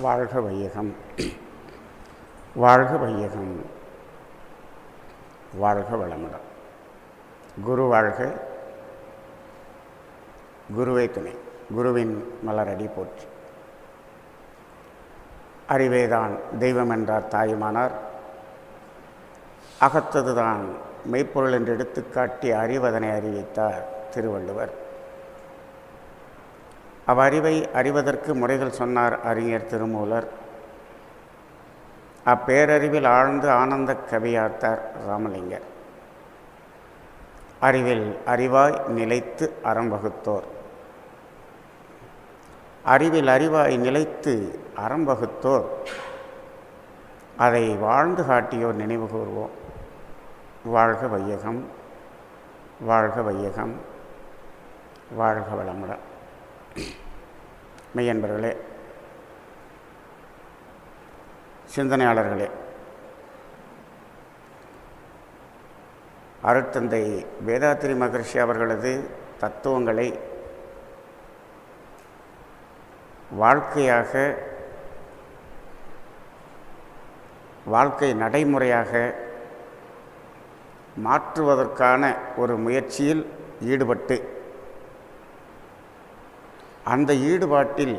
வாழ்க வையகம் வாழ்க வையகம் வாழ்க வளமுடன் குரு வாழ்க. குருவை துணை. குருவின் மலரடி போற்றி. அறிவேதான் தெய்வம் என்றார் தாயுமானார். அகத்ததுதான் மெய்ப்பொருள் என்று எடுத்துக்காட்டி அறிவதனை அறிவித்தார் திருவள்ளுவர். அவ்வறிவை அறிவதற்கு முறைகள் சொன்னார் அறிஞர் திருமூலர். அப்பேரறிவில் ஆழ்ந்து ஆனந்த கவியார்த்தார் ராமலிங்கர் அறிவில் அறிவாய் நிலைத்து அறம் வகுத்தோர். அறிவில் அறிவாய் நிலைத்து அறம் வகுத்தோர். அதை வாழ்ந்து காட்டியோர் நினைவு கூறுவோம் வாழ்க வையகம் வாழ்க வையகம் வாழ்க வளமுடன். மெய்யன்பர்களே சிந்தனையாளர்களே அருட்தந்தை வேதாத்திரி மகர்ஷி அவர்களது தத்துவங்களை வாழ்க்கையாக வாழ்க்கை நடைமுறையாக மாற்றுவதற்கான ஒரு முயற்சியில் ஈடுபட்டு அந்த ஈடுபாட்டில்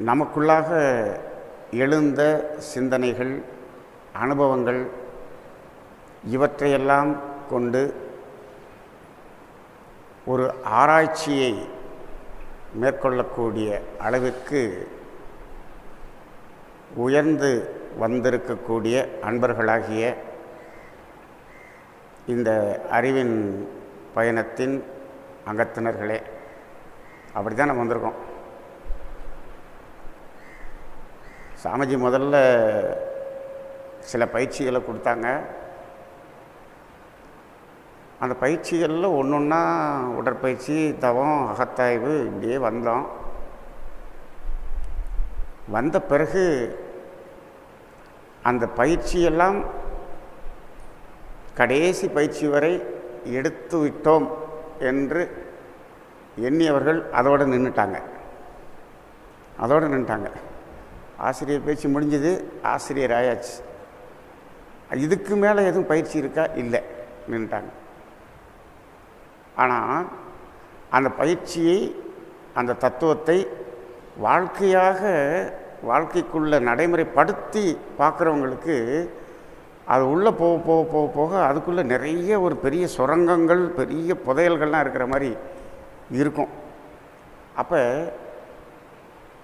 நமக்குள்ளாக எழுந்த சிந்தனைகள் அனுபவங்கள் இவற்றையெல்லாம் கொண்டு ஒரு ஆராய்ச்சியை மேற்கொள்ளக்கூடிய அளவிற்கு உயர்ந்து வந்திருக்கக்கூடிய அன்பர்களாகிய இந்த அறிவின் பயணத்தின் அங்கத்தினர்களே. அப்படி தான் நம்ம வந்திருக்கோம். சாமிஜி முதல்ல சில பயிற்சிகளை கொடுத்தாங்க. அந்த பயிற்சிகளில் ஒன்று ஒன்றா உடற்பயிற்சி தவம் அகத்தாய்வு இப்படியே வந்தோம். வந்த பிறகு அந்த பயிற்சியெல்லாம் கடைசி பயிற்சி வரை எடுத்து விட்டோம். என்று எண்ணியவர்கள் அதோடு நின்றுட்டாங்க அதோடு நின்றுட்டாங்க ஆசிரியர் பேச்சு முடிஞ்சது. ஆசிரியர் ஆயாச்சு. இதுக்கு மேலே எதுவும் பயிற்சி இருக்கா? இல்லை. நின்றுட்டாங்க ஆனால் அந்த பயிற்சியை அந்த தத்துவத்தை வாழ்க்கையாக வாழ்க்கைக்குள்ளே நடைமுறைப்படுத்தி பார்க்குறவங்களுக்கு அது உள்ளே போக போக போக போக அதுக்குள்ளே நிறைய ஒரு பெரிய சுரங்கங்கள் பெரிய புதையல்கள்லாம் இருக்கிற மாதிரி இருக்கும். அப்போ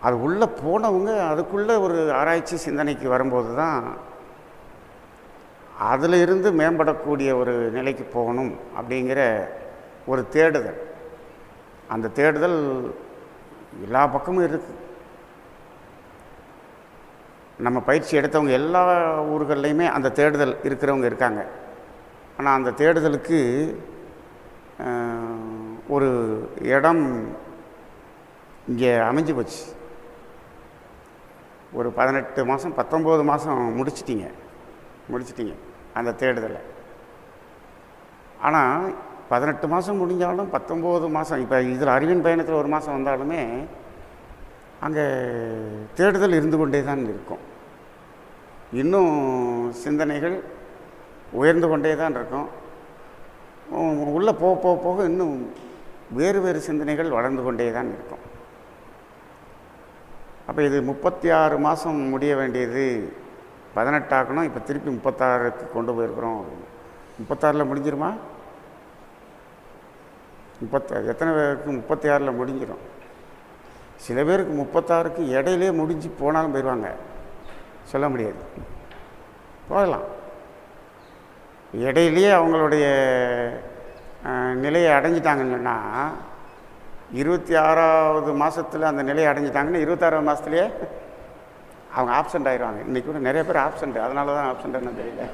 அது உள்ளே போனவங்க அதுக்குள்ளே ஒரு ஆராய்ச்சி சிந்தனைக்கு வரும்போது தான் அதில் இருந்து மேம்படக்கூடிய ஒரு நிலைக்கு போகணும் அப்படிங்கிற ஒரு தேடுதல். அந்த தேடுதல் எல்லா பக்கமும் இருக்குது நம்ம பயிற்சி எடுத்தவங்க எல்லா ஊர்கள்லையுமே அந்த தேடுதல் இருக்கிறவங்க இருக்காங்க. ஆனால் அந்த தேடுதலுக்கு ஒரு இடம் இங்கே அமைஞ்சு போச்சு. ஒரு பதினெட்டு மாதம் பத்தொம்போது மாதம் முடிச்சிட்டிங்க. முடிச்சிட்டிங்க அந்த தேடுதலை. ஆனால் பதினெட்டு மாதம் முடிஞ்சாலும் பத்தொம்போது மாதம் இப்போ இதில் அறிவின் பயணத்தில் ஒரு மாதம் வந்தாலுமே அங்கே தேடுதல் இருந்து கொண்டே தான் இருக்கும். இன்னும் சிந்தனைகள் உயர்ந்து கொண்டே தான் இருக்கும். உள்ளே போக போக போக இன்னும் வேறு வேறு சிந்தனைகள் வளர்ந்து கொண்டே தான் இருக்கும். அப்போ இது முப்பத்தி ஆறு மாதம் முடிய வேண்டியது பதினெட்டாக்கணும் இப்போ திருப்பி முப்பத்தாறுக்கு கொண்டு போயிருக்கிறோம். முப்பத்தாறில் முடிஞ்சிருமா? முப்பத்தாறு எத்தனை பேருக்கு முப்பத்தி ஆறில் முடிஞ்சிடும் சில பேருக்கு முப்பத்தாறுக்கு இடையிலே முடிஞ்சு போனாலும் போயிடுவாங்க சொல்ல முடியாது. போகலாம். இடையிலேயே அவங்களுடைய நிலையை அடைஞ்சிட்டாங்கன்னு சொன்னால் இருபத்தி ஆறாவது மாதத்தில் அந்த நிலையை அடைஞ்சிட்டாங்கன்னா இருபத்தாறாவது மாதத்துலேயே அவங்க ஆப்சண்ட் ஆயிடுவாங்க இன்றைக்கி கூட நிறைய பேர் ஆப்சண்ட் அதனால தான் ஆப்சண்ட்னு என்ன தெரியல.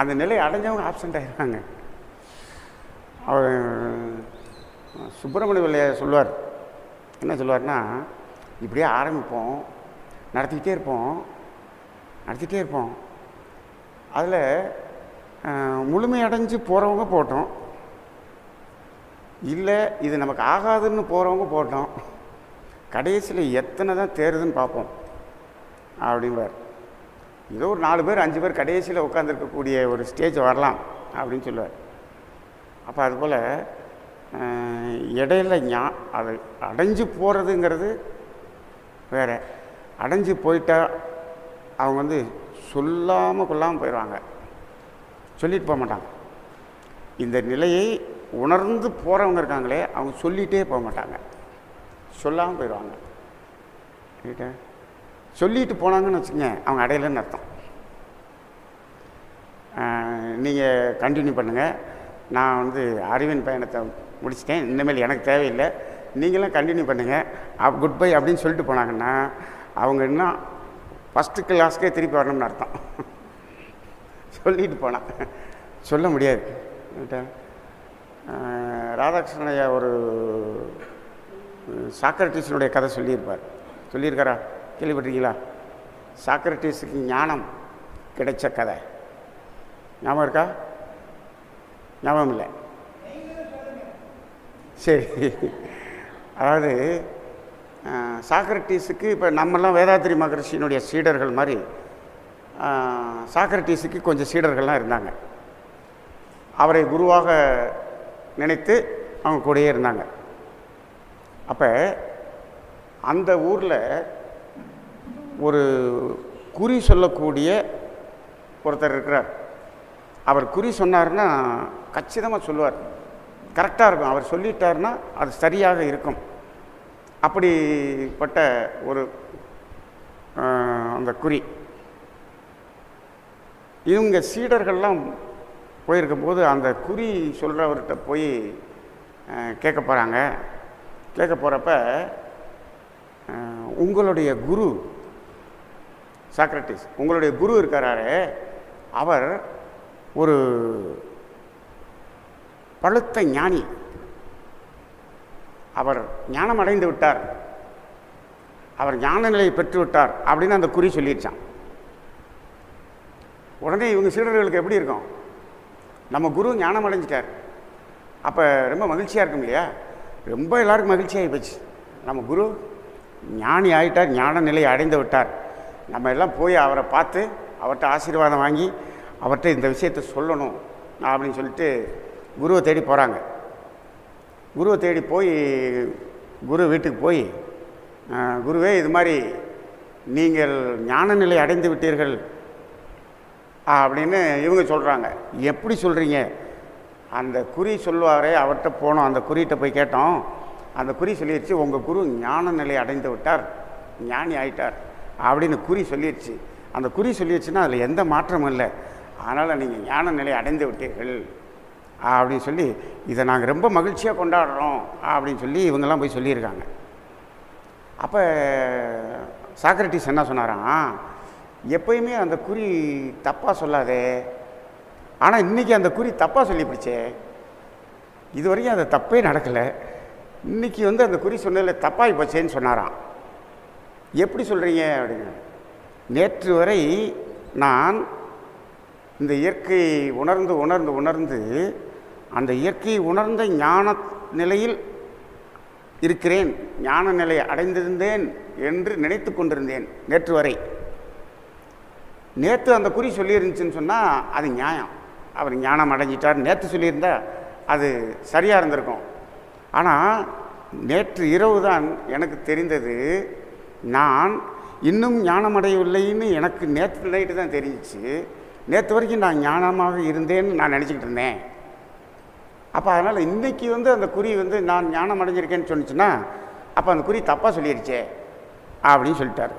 அந்த நிலையை அடைஞ்சவங்க ஆப்சண்ட் ஆயிடுவாங்க அவர் சுப்பிரமணிய பிள்ளைய சொல்லுவார். என்ன சொல்லுவார்னா இப்படியே ஆரம்பிப்போம். நடத்திக்கிட்டே இருப்போம். நடத்திக்கிட்டே இருப்போம். அதில் முழுமையடைஞ்சு போகிறவங்க போட்டோம். இல்லை இது நமக்கு ஆகாதுன்னு போகிறவங்க போட்டோம். கடைசியில் எத்தனை தான் தேருதுன்னு பார்ப்போம். அப்படிம்பார். ஏதோ ஒரு நாலு பேர் அஞ்சு பேர் கடைசியில் உட்காந்துருக்கக்கூடிய ஒரு ஸ்டேஜ் வரலாம் அப்படின்னு சொல்லுவார். அப்போ அதுபோல் இடையில ஞா அது அடைஞ்சு போகிறதுங்கிறது வேறு. அடைஞ்சு போயிட்டா அவங்க வந்து சொல்லாமல் கொள்ளாமல் போயிடுவாங்க. சொல்லிட்டு போக மாட்டாங்க. இந்த நிலையை உணர்ந்து போகிறவங்க இருக்காங்களே அவங்க சொல்லிகிட்டே போக மாட்டாங்க. சொல்லாமல் போயிடுவாங்க. ரைட்டா சொல்லிட்டு போனாங்கன்னு வச்சுக்கோங்க அவங்க அடையலைன்னு அர்த்தம். நீங்கள் கண்டினியூ பண்ணுங்கள் நான் வந்து அறிவின் பயணத்தை முடிச்சிட்டேன். இனிமேல் எனக்கு தேவையில்லை. நீங்களும் கண்டினியூ பண்ணுங்கள் அப் குட் பை அப்படின்னு சொல்லிட்டு போனாங்கன்னா அவங்க இன்னும் ஃபஸ்ட்டு கிளாஸ்க்கே திருப்பி வரணும்னு அர்த்தம். சொல்லிட்டு போனான் சொல்ல முடியாது. ரைட்டா? ராதாகிருஷ்ணன் ஐயா ஒரு சாக்ரட்டிஸனுடைய கதை சொல்லியிருப்பார். சொல்லியிருக்காரா? கேள்விப்பட்டிருக்கீங்களா? சாக்ரட்டிஸுக்கு ஞானம் கிடைச்ச கதை. ஞாபகம் இருக்கா? ஞாபகம் இல்லை. சரி. அதாவது சாக்ரட்டிஸுக்கு இப்போ நம்மெல்லாம் வேதாத்திரி மகரிஷியினுடைய சீடர்கள் மாதிரி சாக்ரட்டிஸுக்கு கொஞ்சம் சீடர்கள்லாம் இருந்தாங்க. அவரை குருவாக நினைத்து அவங்க கூடயே இருந்தாங்க. அப்போ அந்த ஊரில் ஒரு குறி சொல்லக்கூடிய ஒருத்தர் இருக்கிறார். அவர் குறி சொன்னார்னா கச்சிதமாக சொல்லுவார். கரெக்டாக இருக்கும். அவர் சொல்லிட்டாருன்னா அது சரியாக இருக்கும். அப்படிப்பட்ட ஒரு அந்த குறி. இவங்க சீடர்கள்லாம் போயிருக்கும்போது அந்த குறி சொல்கிறவர்கிட்ட போய் கேட்க போகிறாங்க கேட்க போகிறப்ப உங்களுடைய குரு சாக்ரட்டிஸ் உங்களுடைய குரு இருக்கிறாரு அவர் ஒரு பழுத்த ஞானி. அவர் ஞானம் அடைந்து விட்டார். அவர் ஞான நிலையை பெற்று விட்டார் அப்படின்னு அந்த குறி சொல்லிடுச்சான் உடனே இவங்க சீடர்களுக்கு எப்படி இருக்கும்? நம்ம குரு ஞானம் அடைஞ்சிட்டார் அப்போ ரொம்ப மகிழ்ச்சியாக இருக்கும் இல்லையா? ரொம்ப எல்லாருக்கும் மகிழ்ச்சியாகி போச்சு நம்ம குரு ஞானி ஆயிட்டார் ஞான நிலையை அடைந்து விட்டார். நம்ம எல்லாம் போய் அவரை பார்த்து அவர்கிட்ட ஆசீர்வாதம் வாங்கி அவர்கிட்ட இந்த விஷயத்தை சொல்லணும் அப்படின்னு சொல்லிட்டு குருவை தேடி போகிறாங்க குருவை தேடி போய் குரு வீட்டுக்கு போய் குருவே இது மாதிரி நீங்கள் ஞான நிலை அடைந்து விட்டீர்கள். அப்படின்னு இவங்க சொல்கிறாங்க எப்படி சொல்கிறீங்க அந்த குறி சொல்லுவாரே அவர்கிட்ட போனோம். அந்த குறிகிட்ட போய் கேட்டோம். அந்த குறி சொல்லிடுச்சு உங்கள் குரு ஞான நிலை அடைந்து விட்டார். ஞானி ஆயிட்டார். அப்படின்னு குறி சொல்லிடுச்சு அந்த குறி சொல்லிடுச்சுன்னா அதில் எந்த மாற்றமும் இல்லை. அதனால் நீங்கள் ஞான நிலை அடைந்து விட்டீர்கள். அப்படின்னு சொல்லி இதை நாங்கள் ரொம்ப மகிழ்ச்சியாக கொண்டாடுறோம் அப்படின்னு சொல்லி இவங்கெல்லாம் போய் சொல்லியிருக்காங்க. அப்போ சாக்ரட்டிஸ் என்ன சொன்னாராம்? எப்பயுமே அந்த குறி தப்பாக சொல்லாதே. ஆனால் இன்றைக்கி அந்த குறி தப்பாக சொல்லிப்பிடிச்சே. இது வரைக்கும் அந்த தப்பே நடக்கலை. இன்றைக்கி வந்து அந்த குறி சொன்னதில் தப்பாகி போச்சேன்னு சொன்னாராம். எப்படி சொல்கிறீங்க அப்படின்னு. நேற்று வரை நான் இந்த இயற்கை உணர்ந்து உணர்ந்து உணர்ந்து அந்த இயற்கையை உணர்ந்த ஞான நிலையில் இருக்கிறேன் ஞான நிலை அடைந்திருந்தேன் என்று நினைத்து கொண்டிருந்தேன் நேற்று வரை. நேற்று அந்த குறி சொல்லியிருந்துச்சுன்னு சொன்னால் அது நியாயம். அவர் ஞானம் அடைஞ்சிட்டார். நேற்று சொல்லியிருந்தா அது சரியாக இருந்திருக்கும். ஆனால் நேற்று இரவு தான் எனக்கு தெரிந்தது நான் இன்னும் ஞானம் அடையவில்லைன்னு எனக்கு நேற்று நைட்டு தான் தெரிஞ்சிச்சு. நேற்று வரைக்கும் நான் ஞானமாக இருந்தேன்னு நான் நினச்சிக்கிட்டு இருந்தேன். அப்போ அதனால் இன்றைக்கி வந்து அந்த குறி வந்து நான் ஞானம் அடைஞ்சிருக்கேன்னு சொன்னிச்சுன்னா அப்போ அந்த குறி தப்பாக சொல்லிடுச்சே அப்படின்னு சொல்லிட்டார்.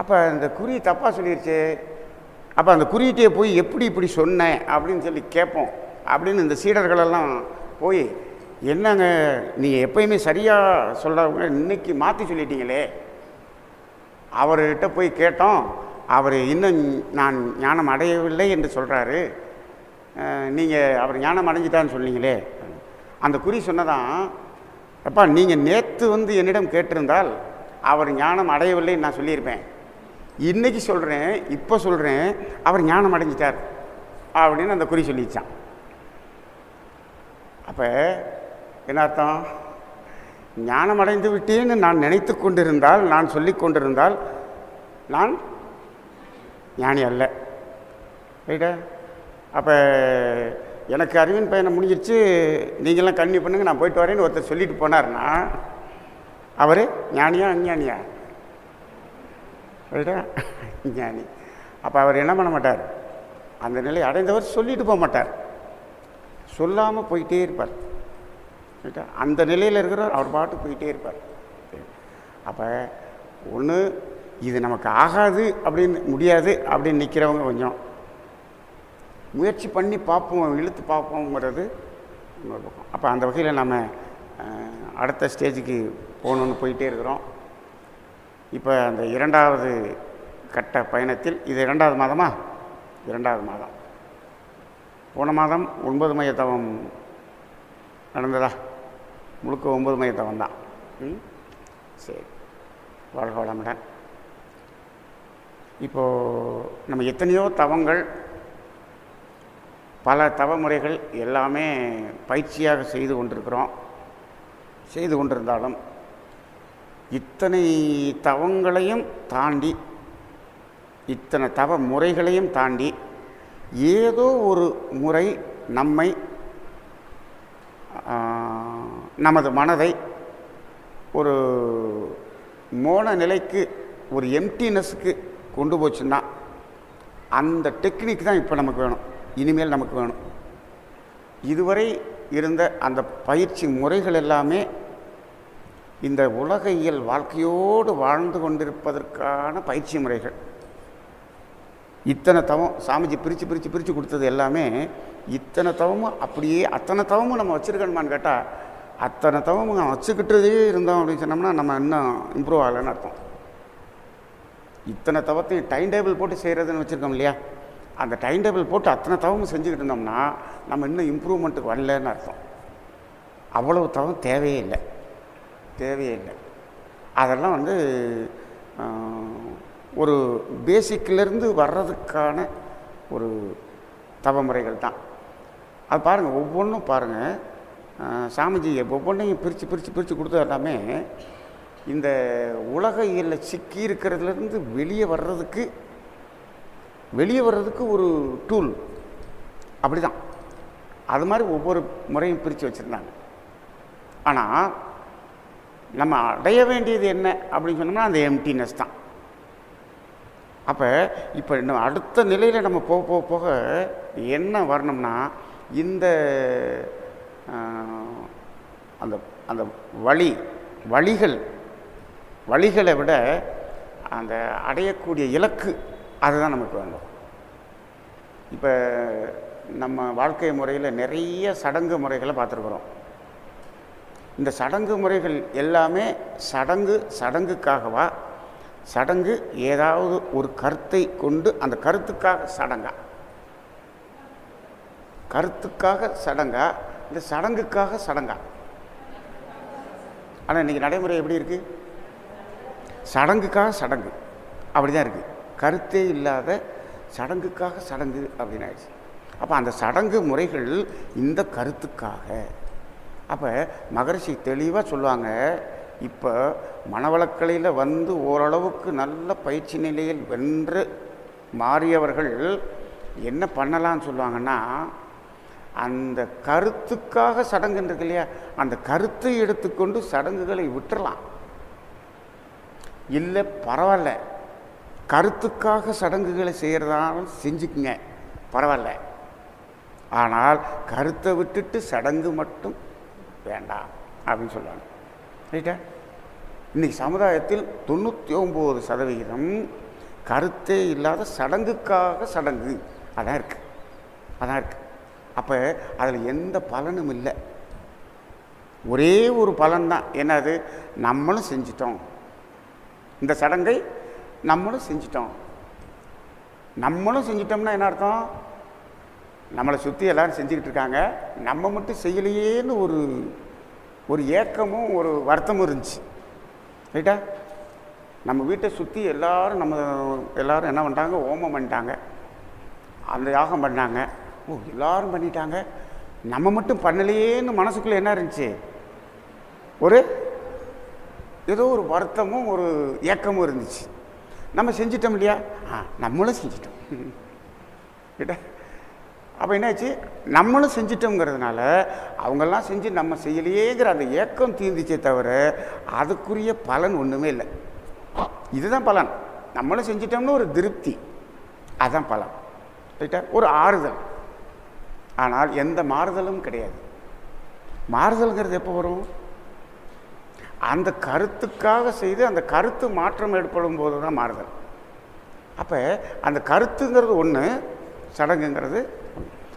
அப்போ அந்த குறி தப்பாக சொல்லிடுச்சு அப்போ அந்த குறியிட்டே போய் எப்படி இப்படி சொன்னேன் அப்படின்னு சொல்லி கேட்போம். அப்படின்னு இந்த சீடர்களெல்லாம் போய் என்னங்க நீங்கள் எப்பயுமே சரியாக சொல்கிறவங்க இன்றைக்கி மாற்றி சொல்லிட்டீங்களே. அவர்கிட்ட போய் கேட்டோம் அவர் இன்னும் நான் ஞானம் அடையவில்லை என்று சொல்கிறாரு நீங்கள் அவர் ஞானம் அடைஞ்சிட்டான்னு சொன்னீங்களே. அந்த குறி சொன்னதான் அப்பா நீங்கள் நேற்று வந்து என்னிடம் கேட்டிருந்தால் அவர் ஞானம் அடையவில்லைன்னு நான் சொல்லியிருப்பேன். இன்றைக்கி சொல்கிறேன் இப்போ சொல்கிறேன் அவர் ஞானம் அடைஞ்சிட்டார். அப்படின்னு அந்த குறி சொல்லிச்சான். அப்போ என்ன அர்த்தம்? ஞானம் அடைந்து விட்டேன்னு நான் நினைத்து கொண்டிருந்தால் நான் சொல்லி கொண்டிருந்தால் நான் ஞானி அல்ல. ரைட்டா அப்போ எனக்கு அறிவின் பயணம் முடிஞ்சிருச்சு. நீங்களாம் கண்ணி பண்ணுங்க நான் போயிட்டு வரேன்னு ஒருத்தர் சொல்லிட்டு போனார்னா அவர் ஞானியா அஞ்ஞானியா? ரைட்டா ஞானி அப்போ அவர் என்ன பண்ண மாட்டார்? அந்த நிலை அடைந்தவர் சொல்லிட்டு போக மாட்டார். சொல்லாமல் போயிட்டே இருப்பார். ரைட்டா அந்த நிலையில் இருக்கிறவர் அவர் பாட்டு போயிட்டே இருப்பார். அப்போ ஒன்று இது நமக்கு ஆகாது அப்படின்னு முடியாது அப்படின்னு நிற்கிறவங்க கொஞ்சம் முயற்சி பண்ணி பார்ப்போம் இழுத்து பார்ப்போங்கிறது இன்னொரு பக்கம். அப்போ அந்த வகையில் நம்ம அடுத்த ஸ்டேஜுக்கு போகணுன்னு போயிட்டே இருக்கிறோம். இப்போ அந்த இரண்டாவது கட்ட பயணத்தில் இது இரண்டாவது மாதமா? இரண்டாவது மாதம். போன மாதம் ஒன்பது மைய தவம் நடந்ததா? முழுக்க ஒன்பது மைய தவம் தான். ம்? சரி. வாழ்க வளமுடன். இப்போது நம்ம எத்தனையோ தவங்கள் பல தவமுறைகள் எல்லாமே பயிற்சியாக செய்து கொண்டிருக்கிறோம். செய்து கொண்டிருந்தாலும் இத்தனை தவங்களையும் தாண்டி இத்தனை தவ முறைகளையும் தாண்டி ஏதோ ஒரு முறை நம்மை நமது மனதை ஒரு மோன நிலைக்கு ஒரு எம்டினஸ்க்கு கொண்டு போச்சுன்னா அந்த டெக்னிக் தான் இப்போ நமக்கு வேணும். இனிமேல் நமக்கு வேணும். இதுவரை இருந்த அந்த பயிற்சி முறைகள் எல்லாமே இந்த உலக இயல் வாழ்க்கையோடு வாழ்ந்து கொண்டிருப்பதற்கான பயிற்சி முறைகள். இத்தனை தவம் சாமிஜி பிரித்து பிரித்து பிரித்து கொடுத்தது எல்லாமே இத்தனை தவமும் அப்படியே அத்தனை தவமும் நம்ம வச்சுருக்கணுமான்னு கேட்டால் அத்தனை தவமும் வச்சுக்கிட்டதே இருந்தோம் அப்படின்னு சொன்னோம்னா நம்ம இன்னும் இம்ப்ரூவ் ஆகலைன்னு அர்த்தம். இத்தனை தவத்தையும் டைம் டேபிள் போட்டு செய்கிறதுன்னு வச்சுருக்கோம் இல்லையா? அந்த டைம் டேபிள் போட்டு அத்தனை தவமும் செஞ்சுக்கிட்டு இருந்தோம்னா நம்ம இன்னும் இம்ப்ரூவ்மெண்ட்டுக்கு வரலன்னு அர்த்தம். அவ்வளவு தவம் தேவையே இல்லை. தேவையே இல்லை. அதெல்லாம் வந்து ஒரு பேசிக்கிலேருந்து வர்றதுக்கான ஒரு தவமுறைகள் தான். அது பாருங்கள் ஒவ்வொன்றும் பாருங்கள் சாமிஜி ஒவ்வொன்றையும் பிரித்து பிரித்து பிரித்து கொடுத்தது எல்லாமே இந்த உலக இயலில் சிக்கி இருக்கிறதுலேருந்து வெளியே வர்றதுக்கு வெளியே வர்றதுக்கு ஒரு டூல் அப்படி தான் அது மாதிரி ஒவ்வொரு முறையும் பிரித்து வச்சுருந்தாங்க. ஆனால் நம்ம அடைய வேண்டியது என்ன அப்படின்னு சொன்னோம்னா அந்த எம்டினஸ் தான். அப்போ இப்போ இன்னும் அடுத்த நிலையில் நம்ம போக போக போக என்ன வரணும்னா இந்த அந்த அந்த வழி வழிகள் வழிகளை விட அந்த அடையக்கூடிய இலக்கு அதுதான் நமக்கு வேண்டும் இப்போ நம்ம வாழ்க்கை முறையில் நிறைய சடங்கு முறைகளை பார்த்துருக்குறோம். இந்த சடங்கு முறைகள் எல்லாமே சடங்கு சடங்குக்காகவா? சடங்கு ஏதாவது ஒரு கருத்தை கொண்டு அந்த கருத்துக்காக சடங்கா? கருத்துக்காக சடங்கா? இந்த சடங்குக்காக சடங்கா? ஆனால் இன்றைக்கி நடைமுறை எப்படி இருக்குது சடங்குக்காக சடங்கு. அப்படி தான் இருக்குது கருத்தே இல்லாத சடங்குக்காக சடங்கு அப்படின்னு ஆயிடுச்சு அப்போ அந்த சடங்கு முறைகள் இந்த கருத்துக்காக. அப்போ மகரிஷி தெளிவாக சொல்லுவாங்க இப்போ மனவளக்கலையில் வந்து ஓரளவுக்கு நல்ல பயிற்சி நிலையில் வென்று மாறியவர்கள் என்ன பண்ணலாம்னு சொல்லுவாங்கன்னா அந்த கருத்துக்காக சடங்குன்னு இல்லையா அந்த கருத்தை எடுத்துக்கொண்டு சடங்குகளை விட்டுறலாம். இல்லை பரவாயில்ல கருத்துக்காக சடங்குகளை செய்கிறதாலும் செஞ்சுக்குங்க. பரவாயில்ல. ஆனால் கருத்தை விட்டுட்டு சடங்கு மட்டும் வேண்டாம் அப்படின்னு சொல்லுவாங்க. ரைட்டா இன்றைக்கி சமுதாயத்தில் தொண்ணூற்றி ஒம்பது சதவிகிதம் கருத்தே இல்லாத சடங்குக்காக சடங்கு. அதான் இருக்குது அதான் இருக்குது அப்போ அதில் எந்த பலனும் இல்லை. ஒரே ஒரு பலன்தான் என்னது? நம்மளும் செஞ்சிட்டோம். இந்த சடங்கை நம்மளும் செஞ்சிட்டோம். நம்மளும் செஞ்சிட்டோம்னா என்ன அர்த்தம்? நம்மளை சுற்றி எல்லாரும் செஞ்சுக்கிட்டு இருக்காங்க. நம்ம மட்டும் செய்யலையேன்னு ஒரு ஒரு ஏக்கமும் ஒரு வருத்தமும் இருந்துச்சு. ரைட்டா நம்ம வீட்டை சுற்றி எல்லோரும் நம்ம எல்லோரும் என்ன பண்ணிட்டாங்க? ஓமம் பண்ணிட்டாங்க. அந்த யாகம் பண்ணாங்க. ஓ எல்லாரும் பண்ணிட்டாங்க. நம்ம மட்டும் பண்ணலையேன்னு மனசுக்குள்ளே என்ன இருந்துச்சு? ஒரு ஏதோ ஒரு வருத்தமும் ஒரு ஏக்கமும் இருந்துச்சு. நம்ம செஞ்சிட்டோம் இல்லையா? ஆ நம்மளும் செஞ்சிட்டோம். கிட்ட? அப்போ என்னாச்சு? நம்மளும் செஞ்சிட்டோங்கிறதுனால அவங்கெல்லாம் செஞ்சு நம்ம செய்யலையேங்கிற அந்த ஏக்கம் தீர்ந்துச்சே தவிர அதுக்குரிய பலன் ஒன்றுமே இல்லை. இதுதான் பலன். நம்மளும் செஞ்சிட்டோம்னு ஒரு திருப்தி. அதுதான் பலன். ரைட்டா? ஒரு ஆறுதல். ஆனால் எந்த மாறுதலும் கிடையாது. மாறுதல்ங்கிறது எப்போ வரும்? அந்த கருத்துக்காக செய்து அந்த கருத்து மாற்றம் ஏற்படும் போது தான் மாறுதல். அப்போ அந்த கருத்துங்கிறது ஒன்று சடங்குங்கிறது.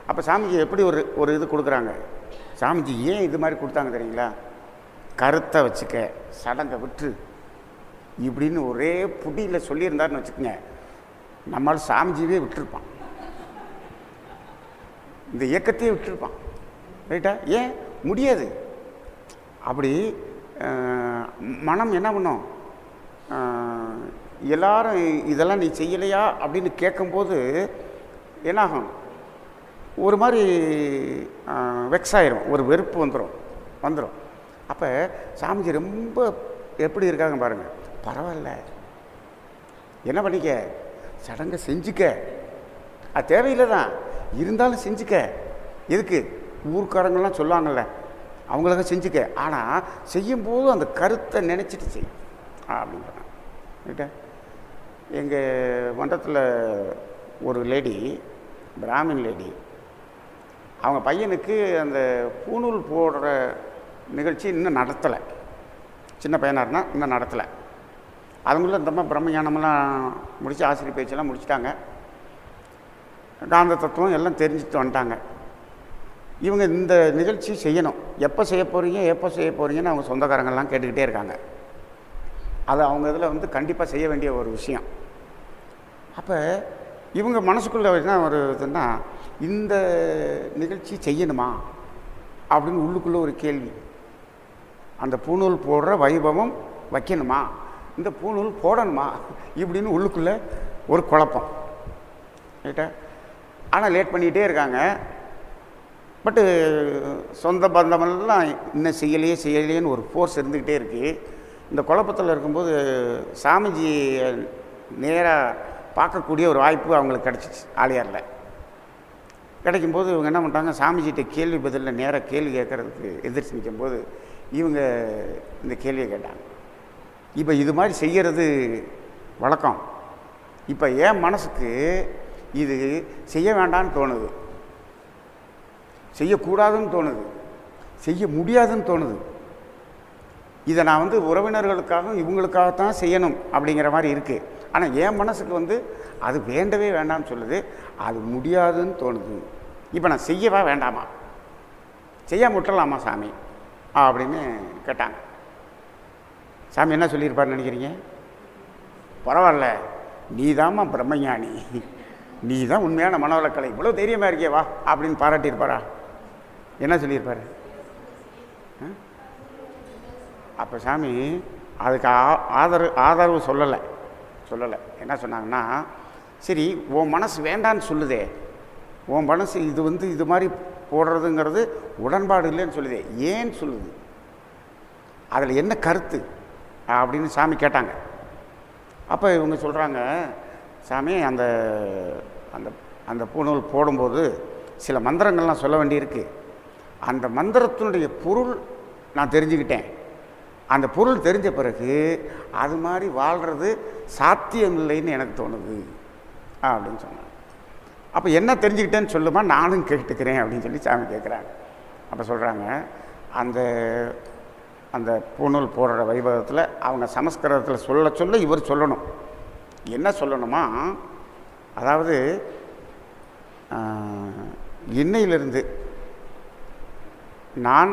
அப்போ சாமிஜி எப்படி ஒரு ஒரு இது கொடுக்குறாங்க? சாமிஜி ஏன் இது மாதிரி கொடுத்தாங்க தெரியுங்களா? கருத்தை வச்சுக்க சடங்கை விட்டு இப்படின்னு ஒரே புடியில் சொல்லியிருந்தாருன்னு வச்சுக்கோங்க. நம்மளால் சாமிஜியே விட்டுருப்பான். இந்த இயக்கத்தையே விட்டுருப்பான். ரைட்டா? ஏன்? முடியாது. அப்படி மனம் என்ன பண்ணும்? எல்லாரும் இதெல்லாம் நீ செய்யலையா? அப்படின்னு கேட்கும்போது என்னாகும்? ஒரு மாதிரி வெக்ஸ் ஆயிரும். ஒரு வெறுப்பு வந்துடும் வந்துடும் அப்போ சாமிஜி ரொம்ப எப்படி இருக்காங்க பாருங்கள் பரவாயில்ல. என்ன பண்ணிக்க? சடங்கை செஞ்சுக்க. அது தேவையில்லை தான் இருந்தாலும் செஞ்சுக்க. எதுக்கு? ஊர்க்காரங்கள்லாம் சொல்லுவாங்கல்ல அவங்களுக்காக செஞ்சுக்க. ஆனால் செய்யும்போது அந்த கருத்தை நினச்சிட்டு செய் அப்படின்னு ரைட்டா? எங்கள் மண்டபத்தில் ஒரு லேடி பிராமின் லேடி அவங்க பையனுக்கு அந்த பூணூல் போடுற நிகழ்ச்சி இன்னும் நடத்தலை. சின்ன பையனாக இருந்தால் இன்னும் நடத்தலை. அதுங்களும் இந்த மாதிரி பிரம்மஞானமெல்லாம் முடித்து ஆசிரியர் பேச்செல்லாம் முடிச்சிட்டாங்க. காந்த தத்துவம் எல்லாம் தெரிஞ்சுட்டு வந்துட்டாங்க. இவங்க இந்த நிகழ்ச்சி செய்யணும். எப்போ செய்ய போகிறீங்க எப்போ செய்ய போகிறீங்கன்னு அவங்க சொந்தக்காரங்கள்லாம் கேட்டுக்கிட்டே இருக்காங்க. அது அவங்க இதில் வந்து கண்டிப்பாக செய்ய வேண்டிய ஒரு விஷயம். அப்போ இவங்க மனசுக்குள்ளே என்ன ஒரு இதுன்னா இந்த நிகழ்ச்சி செய்யணுமா? அப்படின்னு உள்ளுக்குள்ளே ஒரு கேள்வி. அந்த பூணூல் போடுற வைபவம் வைக்கணுமா? இந்த பூணூல் போடணுமா? இப்படின்னு உள்ளுக்குள்ளே ஒரு குழப்பம். ரைட்டா ஆனால் லேட் பண்ணிக்கிட்டே இருக்காங்க. பட்டு சொந்த பந்தமெல்லாம் இன்னும் செய்யலையே செய்யலையேன்னு ஒரு ஃபோர்ஸ் இருந்துக்கிட்டே இருக்குது இந்த குழப்பத்தில் இருக்கும்போது சாமிஜி நேராக பார்க்கக்கூடிய ஒரு வாய்ப்பு அவங்களுக்கு கிடச்சிச்சு ஆலியாரில் கிடைக்கும்போது இவங்க என்ன பண்ணிட்டாங்க சாமிஜிகிட்ட கேள்வி பதிலில் நேராக கேள்வி கேட்குறதுக்கு எதிர்த்து நிற்கும்போது இவங்க இந்த கேள்வியை கேட்டாங்க. இப்போ இது மாதிரி செய்கிறது வழக்கம். இப்போ என் மனசுக்கு இது செய்ய வேண்டாம்னு தோணுது. செய்யக்கூடாதுன்னு தோணுது. செய்ய முடியாதுன்னு தோணுது. இதை நான் வந்து உறவினர்களுக்காகவும் இவங்களுக்காகத்தான் செய்யணும் அப்படிங்கிற மாதிரி இருக்குது ஆனால் என் மனசுக்கு வந்து அது வேண்டவே வேண்டாம்னு சொல்லுது. அது முடியாதுன்னு தோணுது. இப்போ நான் செய்யவா வேண்டாமா? செய்ய முட்டலாமா சாமி? அப்படின்னு கேட்டாங்க. சாமி என்ன சொல்லியிருப்பாருன்னு நினைக்கிறீங்க? பரவாயில்ல. நீ தாம்மா பிரம்மஞானி. நீ தான் உண்மையான மனவளக்கலை. இவ்வளோ தைரியமாக இருக்கே வா அப்படின்னு பாராட்டியிருப்பாரா? என்ன சொல்லியிருப்பார்? அப்போ சாமி அதுக்கு ஆ- ஆதரவு ஆதரவு சொல்லலை. சொல்லலை. என்ன சொன்னாங்கன்னா சரி உன் மனசு வேண்டான்னு சொல்லுதே. உன் மனசு இது வந்து இது மாதிரி போடுறதுங்கிறது உடன்பாடு இல்லைன்னு சொல்லுதே. ஏன்னு சொல்லுது? அதில் என்ன கருத்து? அப்படின்னு சாமி கேட்டாங்க. அப்போ இவங்க சொல்கிறாங்க சாமி அந்த அந்த அந்த பூணூல் போடும்போது சில மந்திரங்கள்லாம் சொல்ல வேண்டியிருக்கு. அந்த மந்திரத்தினுடைய பொருள் நான் தெரிஞ்சுக்கிட்டேன். அந்த பொருள் தெரிஞ்ச பிறகு அது மாதிரி வாழ்கிறது சாத்தியமில்லைன்னு எனக்கு தோணுது. அப்படின்னு சொன்னாங்க. அப்போ என்ன தெரிஞ்சுக்கிட்டேன்னு சொல்லுமா? நானும் கேட்டுக்கிறேன் அப்படின்னு சொல்லி சாமி கேட்குறாங்க அப்போ சொல்கிறாங்க அந்த அந்த பூணூல் போடுற வைபவத்தில் அவங்க சமஸ்கிருதத்தில் சொல்ல சொல்ல இவர் சொல்லணும். என்ன சொல்லணுமா? அதாவது இன்னையிலிருந்து நான்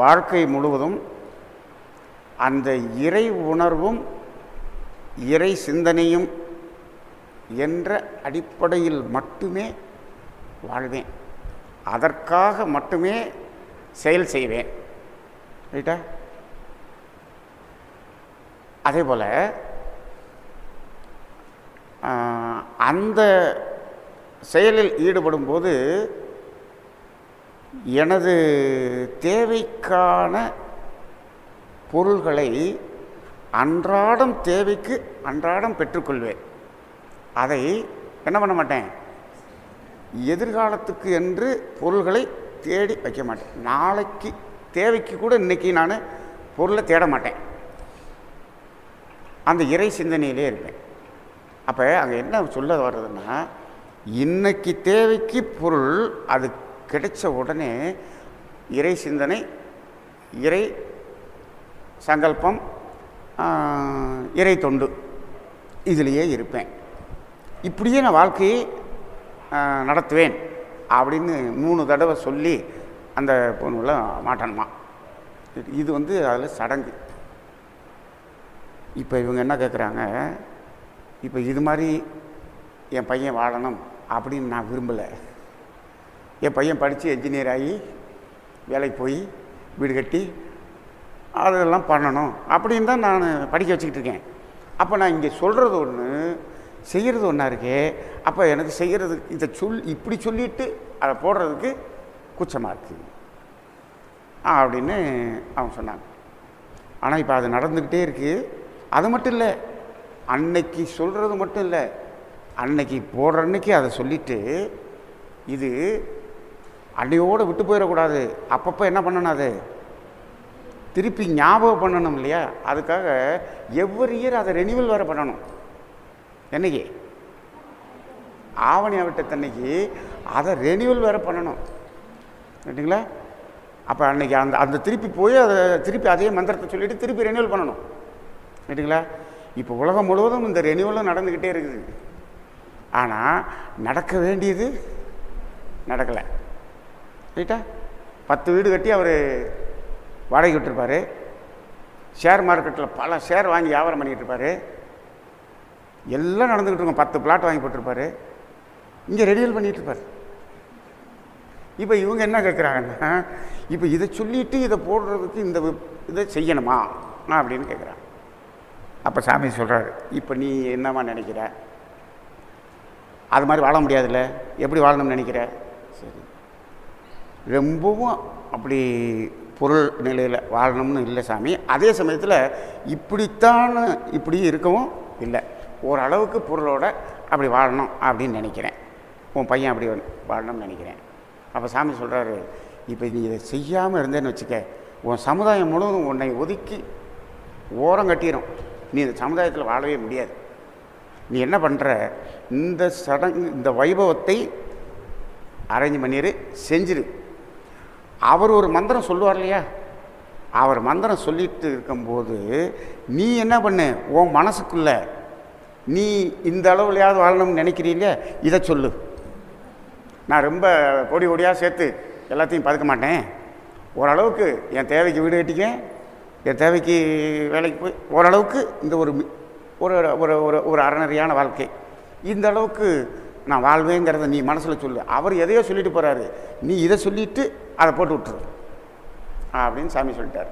வாழ்க்கை முழுவதும் அந்த இறை உணர்வும் இறை சிந்தனையும் என்ற அடிப்படையில் மட்டுமே வாழ்வேன். அதற்காக மட்டுமே செயல் செய்வேன். ரைட்டா? அதே போல் அந்த செயலில் ஈடுபடும்போது எனது தேவைக்கான பொருள்களை அன்றாடம் தேவைக்கு அன்றாடம் பெற்றுக்கொள்வேன். அதை என்ன பண்ண மாட்டேன்? எதிர்காலத்துக்கு என்று பொருள்களை தேடி வைக்க மாட்டேன். நாளைக்கு தேவைக்கு கூட இன்றைக்கி நான் பொருளை தேட மாட்டேன். அந்த இறை சிந்தனையிலே இருப்பேன். அப்போ அங்கே என்ன சொல்ல வர்றதுன்னா இன்னைக்கு தேவைக்கு பொருள் அது கிடைச்ச உடனே இறை சிந்தனை இறை சங்கல்பம் இறை தொண்டு இதிலேயே இருப்பேன். இப்படியே நான் வாழ்க்கையை நடத்துவேன் அப்படின்னு மூணு தடவை சொல்லி அந்த பொண்ணுல மாட்டணுமா? இது- இது வந்து அதில் சடங்கு. இப்போ இவங்க என்ன கேட்குறாங்க இப்போ இது மாதிரி என் பையன் வாழணும் அப்படின்னு நான் விரும்பலை. என் பையன் படித்து என்ஜினியர் ஆகி வேலைக்கு போய் வீடு கட்டி அதெல்லாம் பண்ணணும் அப்படின்னு தான் நான் படிக்க வச்சுக்கிட்டு இருக்கேன். அப்போ நான் இங்கே சொல்கிறது ஒன்று செய்கிறது ஒன்றா இருக்கே. அப்போ எனக்கு செய்கிறதுக்கு இதை சொல் இப்படி சொல்லிட்டு அதை போடுறதுக்கு கூச்சமாக இருக்குது அப்படின்னு அவங்க சொன்னாங்க ஆனால் இப்போ அது நடந்துக்கிட்டே இருக்குது அது மட்டும் இல்லை அன்னைக்கு சொல்கிறது மட்டும் இல்லை அன்னைக்கு போடுற அன்னைக்கு அதை சொல்லிவிட்டு இது அடியோடு விட்டு போயிடக்கூடாது. அப்பப்போ என்ன பண்ணணும் அது? திருப்பி ஞாபகம் பண்ணணும் இல்லையா? அதுக்காக எவ்வரி இயர் அதை ரெனியூவல் வேறு பண்ணணும். என்னைக்கு? ஆவணி அவிட்டத்தன்னைக்கு அதை ரெனியூவல் வேறு பண்ணணும். ரைட்டுங்களா அப்போ அன்றைக்கி அந்த அந்த திருப்பி போய் அதை திருப்பி அதே மந்திரத்தை சொல்லிவிட்டு திருப்பி ரெனிவல் பண்ணணும். ரைட்டுங்களா இப்போ உலகம் முழுவதும் இந்த ரெனியூவலும் நடந்துக்கிட்டே இருக்குது. ஆனால் நடக்க வேண்டியது நடக்கலை. ரைட்டா பத்து வீடு கட்டி அவர் வாடகை விட்டுருப்பார். ஷேர் மார்க்கெட்டில் பல ஷேர் வாங்கி வியாபாரம் பண்ணிக்கிட்டு இருப்பார். எல்லாம் நடந்துக்கிட்டு இருக்கோம். பத்து பிளாட் வாங்கி போட்டிருப்பார். இங்கே ரெடியல் பண்ணிகிட்டு இருப்பார். இப்போ இவங்க என்ன கேட்குறாங்கன்னா இப்போ இதை சொல்லிவிட்டு இதை போடுறதுக்கு இந்த இதை செய்யணுமா? நான் அப்படின்னு கேட்குறாங்க அப்போ சாமி சொல்கிறாரு இப்போ நீ என்னம்மா நினைக்கிற? அது மாதிரி வாழ முடியாதுல்ல? எப்படி வாழணும்னு நினைக்கிற? ரொம்பவும் அப்படி பொருள் நிலையில் வாழணும்னு இல்லை சாமி. அதே சமயத்தில் இப்படித்தான் இப்படி இருக்கவும் இல்லை. ஓரளவுக்கு பொருளோட அப்படி வாழணும் அப்படின்னு நினைக்கிறேன். உன் பையன் அப்படி வாழணும்னு நினைக்கிறேன். அப்போ சாமி சொல்கிறாரு இப்போ நீ இதை செய்யாமல் இருந்தேன்னு வச்சுக்க உன் சமுதாயம் முழுவதும் உன்னை ஒதுக்கி ஓரம் கட்டிடும் நீ இந்த சமுதாயத்தில் வாழவே முடியாது. நீ என்ன பண்ணுற இந்த சடங்கு இந்த வைபவத்தை அரேஞ்ச் பண்ணிடு செஞ்சிரு. அவர் ஒரு மந்திரம் சொல்லுவார் இல்லையா? அவர் மந்திரம் சொல்லிட்டு இருக்கும்போது நீ என்ன பண்ணு? உன் மனசுக்குள்ள நீ இந்த அளவுலையாவது வாழணும்னு நினைக்கிறீல்ல இதை சொல்லு. நான் ரொம்ப கொடி கோடியாக சேர்த்து எல்லாத்தையும் பதுக்க மாட்டேன். ஓரளவுக்கு என் தேவைக்கு வீடு கட்டிக்கேன் என் தேவைக்கு வேலைக்கு போய் ஓரளவுக்கு இந்த ஒரு மி- ஒரு ஒரு ஒரு ஒரு வாழ்க்கை. இந்த அளவுக்கு நான் வாழ்வேங்கிறத நீ மனசில் சொல்லு. அவர் எதையோ சொல்லிட்டு போகிறாரு நீ இதை சொல்லிட்டு அதை போட்டு விட்டுரு. அப்படின்னு சாமி சொல்லிட்டார்.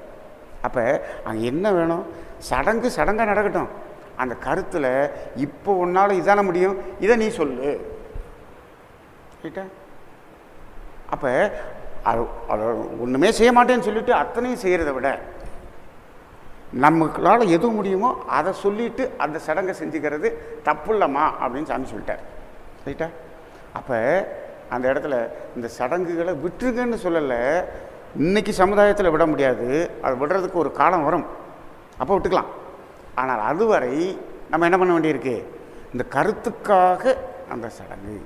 அப்போ அங்கே என்ன வேணும்? சடங்கு சடங்காக நடக்கட்டும். அந்த கருத்தில் இப்போ உன்னால் இதான முடியும். இதை நீ சொல்லு. ரைட்டா? அப்போ அது அது ஒன்றுமே செய்ய மாட்டேன்னு சொல்லிட்டு அத்தனையும் செய்கிறத விட நம்மளால் எது முடியுமோ அதை சொல்லிட்டு அந்த சடங்கை செஞ்சுக்கிறது தப்பு இல்லைம்மா அப்படின்னு சாமி சொல்லிட்டார். ரைட்டா அப்போ அந்த இடத்துல இந்த சடங்குகளை விட்டுருங்கன்னு சொல்லலை. இன்னைக்கு சமுதாயத்தில் விட முடியாது. அது விடுறதுக்கு ஒரு காலம் வரும். அப்போ விட்டுக்கலாம். ஆனால் அதுவரை நம்ம என்ன பண்ண வேண்டியிருக்கு? இந்த கருத்துக்காக அந்த சடங்கு.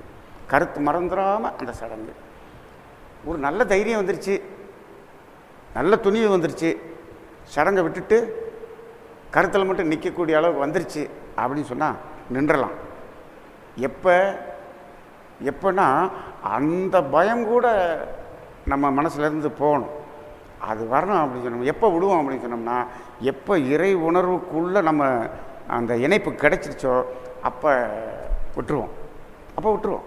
கருத்து மறந்துடாமல் அந்த சடங்கு. ஒரு நல்ல தைரியம் வந்துருச்சு. நல்ல துணிவு வந்துருச்சு. சடங்கை விட்டுட்டு கருத்தில் மட்டும் நிற்கக்கூடிய அளவுக்கு வந்துருச்சு. அப்படின்னு சொன்னால் நின்றலாம். எப்போ? எப்போனா அந்த பயம் கூட நம்ம மனசுலேருந்து போகணும். அது வரணும் அப்படின்னு சொன்னோம். எப்போ விடுவோம் அப்படின்னு சொன்னோம்னா எப்போ இறை உணர்வுக்குள்ளே நம்ம அந்த இணைப்பு கிடைச்சிருச்சோ அப்போ விட்டுருவோம். அப்போ விட்டுருவோம்.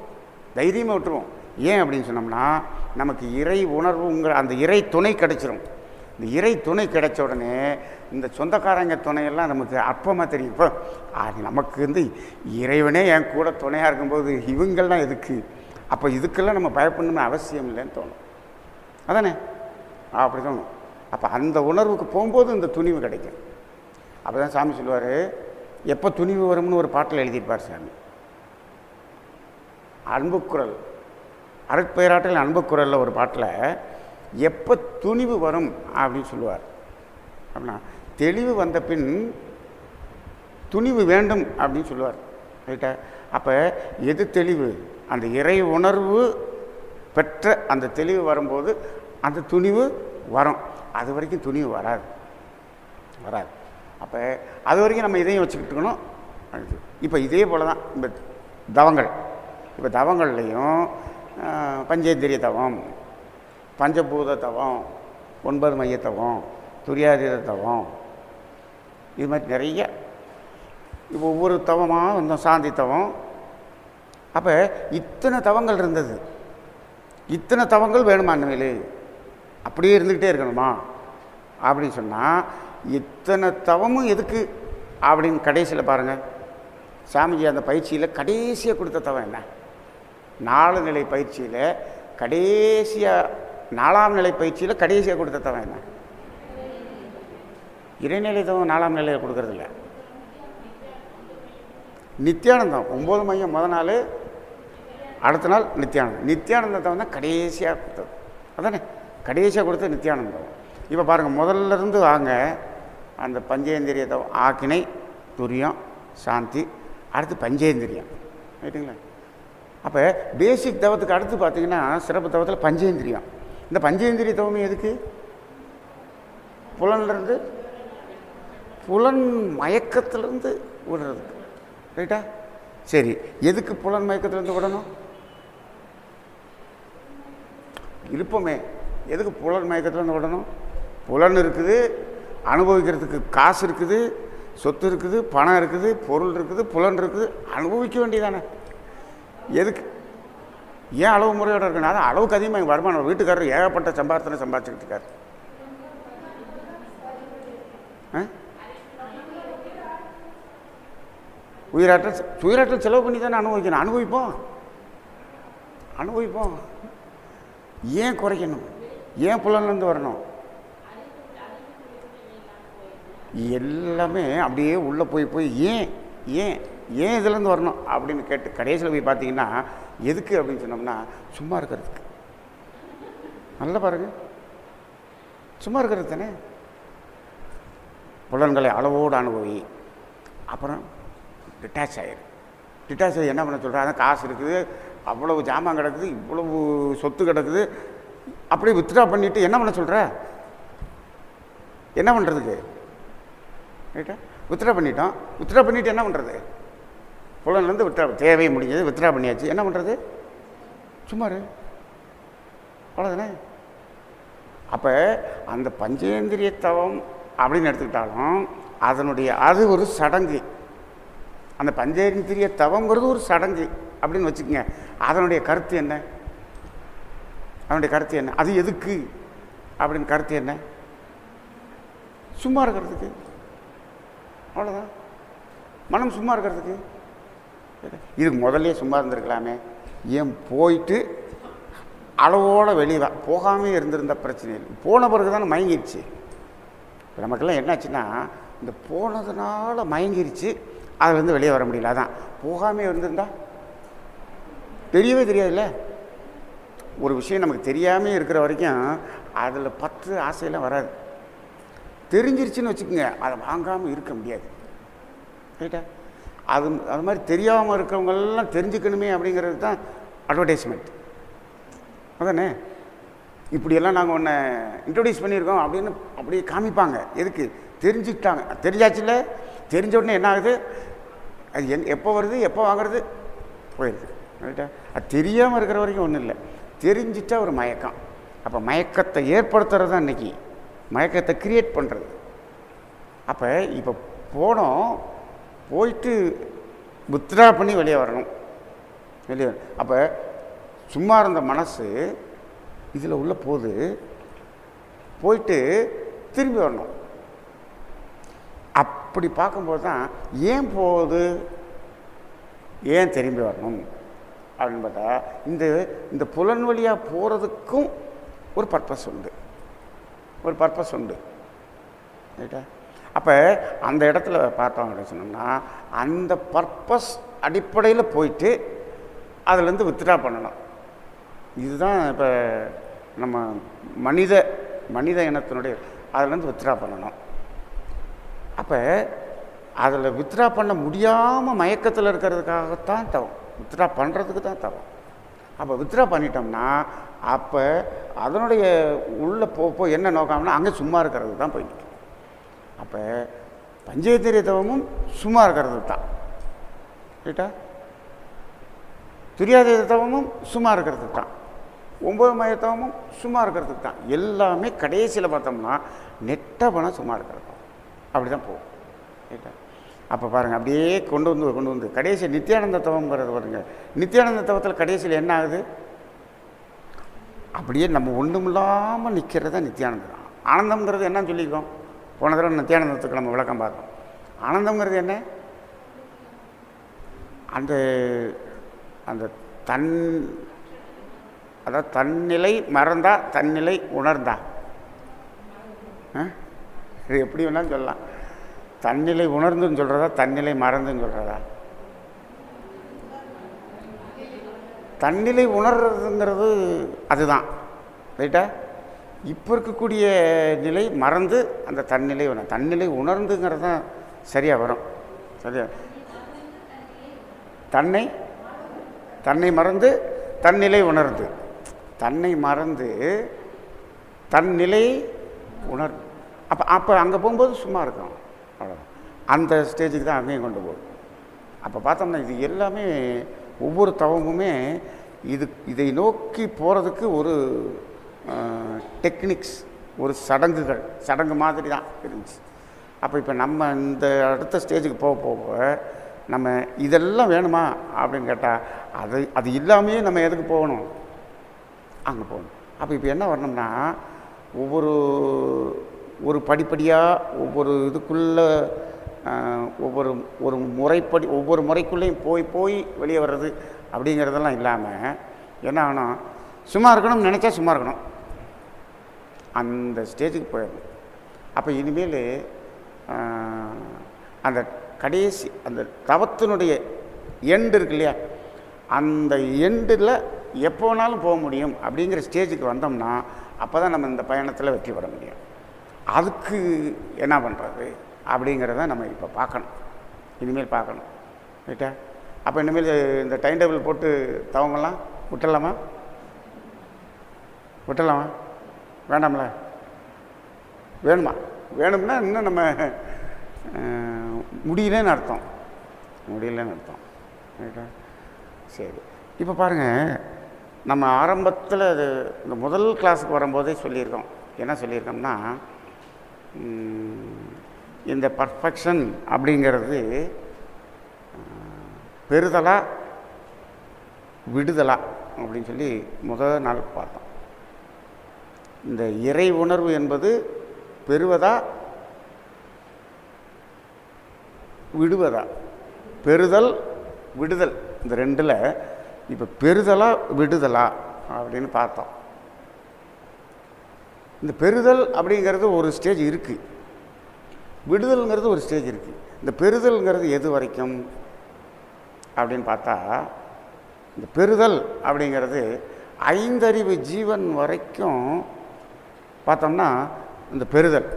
தைரியமாக விட்டுருவோம். ஏன் அப்படின்னு சொன்னோம்னா நமக்கு இறை உணர்வுங்கிற அந்த இறை துணை கிடைச்சிரும். இந்த இறை துணை கிடைச்ச உடனே இந்த சொந்தக்காரங்க துணையெல்லாம் நமக்கு அற்பமாக தெரியும். இப்போ அது நமக்கு வந்து இறைவனே என் கூட துணையாக இருக்கும்போது இவங்கள்லாம் எதுக்கு? அப்போ இதுக்கெல்லாம் நம்ம பயப்படணும்னு அவசியம் இல்லைன்னு தோணும். அதானே? அப்படி தோணும். அப்போ அந்த உணர்வுக்கு போகும்போது இந்த துணிவு கிடைக்கும். அப்போ தான் சாமி சொல்லுவார் எப்போ துணிவு வரும்னு ஒரு பாட்டில் எழுதியிருப்பார் சாமி. அன்புக்குரல். அருட்பெயராட்டில் அன்புக்குரலில் ஒரு பாட்டில் எப்போ துணிவு வரும்? அப்படின்னு சொல்லுவார். அப்படின்னா தெளிவு வந்த பின் துணிவு வேண்டும் அப்படின்னு சொல்லுவார். ரைட்டா அப்போ எது தெளிவு? அந்த இறை உணர்வு பெற்ற அந்த தெளிவு வரும்போது அந்த துணிவு வரும். அது வரைக்கும் துணிவு வராது. வராது. அப்போ அது வரைக்கும் நம்ம இதையும் வச்சுக்கிட்டுக்கணும் இப்போ இதே போல் தான் இந்த தவங்கள். இப்போ தவங்கள்லையும் பஞ்சேந்திரிய தவம் பஞ்சபூத தவம் ஒன்பது மைய தவம் துரியாதீத தவம் இது மாதிரி நிறைய. இப்போ ஒவ்வொரு தவமாக வந்தோம் சாந்தி தவம். அப்போ இத்தனை தவங்கள் இருந்தது. இத்தனை தவங்கள் வேணுமா அண்ணவேலு அப்படியே இருந்துக்கிட்டே இருக்கணுமா? அப்படின்னு சொன்னால் இத்தனை தவமும் எதுக்கு அப்படின்னு கடைசியில் பாருங்கள் சாமிஜி அந்த பயிற்சியில் கடைசியாக கொடுத்த தவம் என்ன? நாலு நிலை பயிற்சியில் கடைசியாக நாலாம் நிலை பயிற்சியில் கடைசியாக கொடுத்த தவம் என்ன? இறைநிலை தவம் நாலாம் நிலையில் கொடுக்கறதில்ல. நித்யானந்தம் ஒம்பது மையம் முத நாள் அடுத்த நாள் நித்தியானந்தம். நித்தியானந்தத்தை வந்து கடைசியாக கொடுத்தது. அதானே? கடைசியாக கொடுத்தது நித்தியானந்தம். இப்போ பாருங்கள் முதல்ல இருந்து வாங்க அந்த பஞ்சேந்திரியத்தை ஆக்கினை துரியம் சாந்தி அடுத்து பஞ்சேந்திரியம். ரைட்டுங்களா அப்போ பேசிக் தவத்துக்கு அடுத்து பார்த்தீங்கன்னா சிறப்பு தவத்தில் பஞ்சேந்திரியம். இந்த பஞ்சேந்திரிய தவம் எதுக்கு? புலன்லேருந்து புலன் மயக்கத்திலேருந்து விடுறதுக்கு ரைட்டா சரி எதுக்கு புலன் மயக்கத்திலேருந்து விடணும்? இருப்போமே எதுக்கு புலன் மயக்கத்திலேருந்து விடணும்? புலன் இருக்குது அனுபவிக்கிறதுக்கு காசு இருக்குது சொத்து இருக்குது பணம் இருக்குது பொருள் இருக்குது புலன் இருக்குது அனுபவிக்க வேண்டியதானே? எதுக்கு? ஏன் அளவு முறையோட இருக்குன்னா அது அளவுக்கு அதிகமாக எங்கள் வருமானம் வீட்டுக்காரர் ஏகப்பட்ட சம்பாத்தனை சம்பாதிச்சுக்கிட்டு இருக்காரு. ஆ? உயிராற்றல் உயிராற்றல் செலவு பண்ணி தானே அனுபவிக்கணும். அனுபவிப்போம். அனுபவிப்போம். ஏன் குறைக்கணும்? ஏன் புலன்லேருந்து வரணும்? எல்லாமே அப்படியே உள்ளே போய் போய் ஏன் ஏன் ஏன் இதுலேருந்து வரணும் அப்படின்னு கேட்டு கடைசியில் போய் பார்த்தீங்கன்னா எதுக்கு அப்படின்னு சொன்னோம்னா சும்மா இருக்கிறதுக்கு. நல்லா பாருங்க. சும்மா இருக்கிறது தானே? புலன்களை அளவோடு அனுபவி. அப்புறம் டிட்டாச் ஆயிரு டிட்டாச் ஆகி என்ன பண்ண சொல்கிறாங்க காசு இருக்குது அவ்வளவு ஜாமான் கிடக்குது இவ்வளவு சொத்து கிடக்குது. அப்படியே வித்ட்ரா பண்ணிவிட்டு என்ன பண்ண சொல்கிற என்ன பண்ணுறதுக்கு ரைட்டா வித்ட்ரா பண்ணிட்டோம். வித்ட்ரா பண்ணிவிட்டு என்ன பண்ணுறது புலன்லேருந்து வித்ட்ரா தேவை முடிஞ்சது வித்ட்ரா பண்ணியாச்சு. என்ன பண்ணுறது சும்மாரு அவ்வளோதானே அப்போ அந்த பஞ்சேந்திரிய தவம் அப்படின்னு எடுத்துக்கிட்டாலும் அதனுடைய அது ஒரு சடங்கு. அந்த பஞ்சேந்திரிய தவங்கிறது ஒரு சடங்கு அப்படின்னு வச்சுக்கோங்க. அதனுடைய கருத்து என்ன? அதனுடைய கருத்து என்ன? அது எதுக்கு? அப்படின்னு கருத்து என்ன? சும்மா இருக்கிறதுக்கு. அவ்வளோதான் மனம் சும்மா இருக்கிறதுக்கு. இதுக்கு முதல்ல சும்மா இருந்திருக்கலாமே. ஏன் போயிட்டு அளவோடு வெளியே போகாமே இருந்திருந்த பிரச்சனை இல்லை. போன பிறகு தானே மயங்கிருச்சு. இப்போ நமக்கெல்லாம் என்னாச்சுன்னா இந்த போனதுனால மயங்கிருச்சு. அதுலேருந்து வெளியே வர முடியல அதான். போகாமே இருந்திருந்தா? தெரியவே தெரியாதுல்ல? ஒரு விஷயம் நமக்கு தெரியாமல் இருக்கிற வரைக்கும் அதில் பற்று ஆசையெல்லாம் வராது. தெரிஞ்சிருச்சுன்னு வச்சுக்கோங்க அதை வாங்காமல் இருக்க முடியாது. ரைட்டா அது அது மாதிரி தெரியாமல் இருக்கிறவங்கெல்லாம் தெரிஞ்சுக்கணுமே அப்படிங்கிறது தான் அட்வர்டைஸ்மெண்ட் அதானே? இப்படியெல்லாம் நாங்கள் ஒன்று இன்ட்ரடியூஸ் பண்ணியிருக்கோம் அப்படின்னு அப்படியே காமிப்பாங்க. எதுக்கு? தெரிஞ்சுக்கிட்டாங்க. தெரிஞ்சாச்சுல தெரிஞ்ச உடனே என்ன ஆகுது? அது என் எப்போ வருது எப்போ வாங்குறது? போயிடுது ரைட்டா அது தெரியாமல் இருக்கிற வரைக்கும் ஒன்றும் இல்லை. தெரிஞ்சிட்டா ஒரு மயக்கம். அப்போ மயக்கத்தை ஏற்படுத்துறது தான் இன்றைக்கி மயக்கத்தை கிரியேட் பண்ணுறது அப்போ இப்போ போனோம் போயிட்டு வித்ரா பண்ணி வெளியே வரணும். வெளியே அப்போ சும்மா இருந்த மனசு இதில் உள்ள போது போயிட்டு திரும்பி வரணும். அப்படி பார்க்கும்போது தான் ஏன் போகுது? ஏன் திரும்பி வரணும்? அப்படின்னு பார்த்தா இந்த இந்த புலன் வழியாக போகிறதுக்கும் ஒரு பர்பஸ் உண்டு. ஒரு பர்பஸ் உண்டு. ரைட்டா அப்போ அந்த இடத்துல பார்த்தோம் அப்படின்னு சொன்னோம்னா அந்த பர்பஸ் அடிப்படையில் போயிட்டு அதுலேருந்து வித்ட்ரா பண்ணணும். இதுதான் இப்போ நம்ம மனித மனித இனத்தினுடைய அதுலேருந்து வித்ட்ரா பண்ணணும். அப்போ அதில் வித்ட்ரா பண்ண முடியாமல் மயக்கத்தில் இருக்கிறதுக்காகத்தான் தவம். வித்ட்ரா பண்ணுறதுக்கு தான் தவம். அப்போ வித்ட்ரா பண்ணிட்டோம்னா அப்போ அதனுடைய உள்ளே போ போய் என்ன நோக்கம்னா அங்கே சும்மா இருக்கிறது தான் போய் நிற்கும் அப்போ பஞ்சேந்திரிய தவமும் சும்மா இருக்கிறது தான். ரைட்டா துரியாதீத தவமும் சும்மா இருக்கிறதுக்கு தான். ஒம்பது மயத்தவமும் சும்மா இருக்கிறதுக்கு தான். எல்லாமே கடைசியில் பார்த்தோம்னா நெட்டபணம் சும்மா இருக்கிறது தான். அப்படி தான் போகும். ரைட்டா அப்போ பாருங்கள் அப்படியே கொண்டு வந்து கொண்டு வந்து. கடைசி நித்தியானந்த தவங்கிறது பாருங்க. நித்தியானந்த தவத்தில் கடைசியில் என்ன ஆகுது? அப்படியே நம்ம ஒன்றும் இல்லாமல் நிற்கிறது தான் நித்தியானந்தம் ஆனந்தம்ங்கிறது என்னன்னு சொல்லியிருக்கோம் போன தடவை நித்தியானந்தத்துக்கு நம்ம விளக்கம் பார்த்தோம். ஆனந்தம்ங்கிறது என்ன? அந்த அந்த தன் அதாவது தன்னிலை மறந்தா தன்னிலை உணர்ந்தா. ஆ? இது எப்படி வேணாலும் சொல்லலாம். தன்னிலை உணர்ந்துன்னு சொல்கிறதா தன்னிலை மறந்துன்னு சொல்கிறதா தன்னிலை உணர்றதுங்கிறது அதுதான். ரைட்டா? இப்போ இருக்கக்கூடிய நிலை மறந்து அந்த தன்னிலை உணர் தன்னிலை உணர்ந்துங்கிறது தான் சரியாக வரும். சரியா? தன்னை தன்னை மறந்து தன்னிலை உணர்ந்து. தன்னை மறந்து தன்னிலை உணர் அப்போ அப்போ அங்கே போகும்போது சும்மா இருக்கும் அவ்வளோ அந்த ஸ்டேஜுக்கு தான் அங்கேயும் கொண்டு போகும். அப்போ பார்த்தோம்னா இது எல்லாமே ஒவ்வொரு தவமுமே இது இதை நோக்கி போகிறதுக்கு ஒரு டெக்னிக்ஸ் ஒரு சடங்குகள் சடங்கு மாதிரி தான் இருந்துச்சு. அப்போ இப்போ நம்ம இந்த அடுத்த ஸ்டேஜுக்கு போக போக நம்ம இதெல்லாம் வேணுமா அப்படின்னு கேட்டால் அது அது இல்லாமையே நம்ம எதுக்கு போகணும்? அங்கே போகணும். அப்போ இப்போ என்ன வரணும்னா ஒவ்வொரு ஒரு படிப்படியாக ஒவ்வொரு இதுக்குள்ளே ஒவ்வொரு ஒரு முறைப்படி ஒவ்வொரு முறைக்குள்ளேயும் போய் போய் வெளியே வர்றது அப்படிங்கிறதெல்லாம் இல்லாமல் என்ன ஆகணும் சும்மா இருக்கணும்னு நினச்சா சும்மா இருக்கணும். அந்த ஸ்டேஜுக்கு போயிடணும். அப்போ இனிமேல் அந்த கடைசி அந்த தவத்தினுடைய எண்டு இருக்கு இல்லையா? அந்த எண்டில் எப்போ வேணாலும் போக முடியும் அப்படிங்கிற ஸ்டேஜுக்கு வந்தோம்னா அப்போ தான் நம்ம இந்த பயணத்தில் வெற்றி பெற முடியும். அதுக்கு என்ன பண்ணுறது அப்படிங்கிறத நம்ம இப்போ பார்க்கணும். இனிமேல் பார்க்கணும். ரைட்டா? அப்போ இனிமேல் இந்த டைம் டேபிள் போட்டு தவங்கலாம் விட்டலாமா விட்டலாமா வேண்டாம்ல? வேணுமா? வேணும்னா இன்னும் நம்ம முடியலன்னு அர்த்தம். முடியலன்னு அர்த்தம். ரைட்டா? சரி. இப்போ பாருங்கள் நம்ம ஆரம்பத்தில் அது இந்த முதல் கிளாஸுக்கு வரும்போதே சொல்லியிருக்கோம். என்ன சொல்லியிருக்கோம்னா இந்த பர்ஃபெக்ஷன் அப்படிங்கிறது பெறுதலா விடுதலா அப்படின்னு சொல்லி முதல் நாள் பார்த்தோம். இந்த இறை உணர்வு என்பது பெறுவதா விடுவதா? பெறுதல் விடுதல். இந்த ரெண்டில் இப்போ பெறுதலா விடுதலா அப்படின்னு பார்த்தோம். இந்த பெறுதல் அப்படிங்கிறது ஒரு ஸ்டேஜ் இருக்குது விடுதல்ங்கிறது ஒரு ஸ்டேஜ் இருக்குது இந்த பெறுதல்ங்கிறது எது வரைக்கும்? அப்படின்னு பார்த்தா இந்த பெறுதல் அப்படிங்கிறது ஐந்தறிவு ஜீவன் வரைக்கும் பார்த்தோம்னா இந்த பெறுதல்.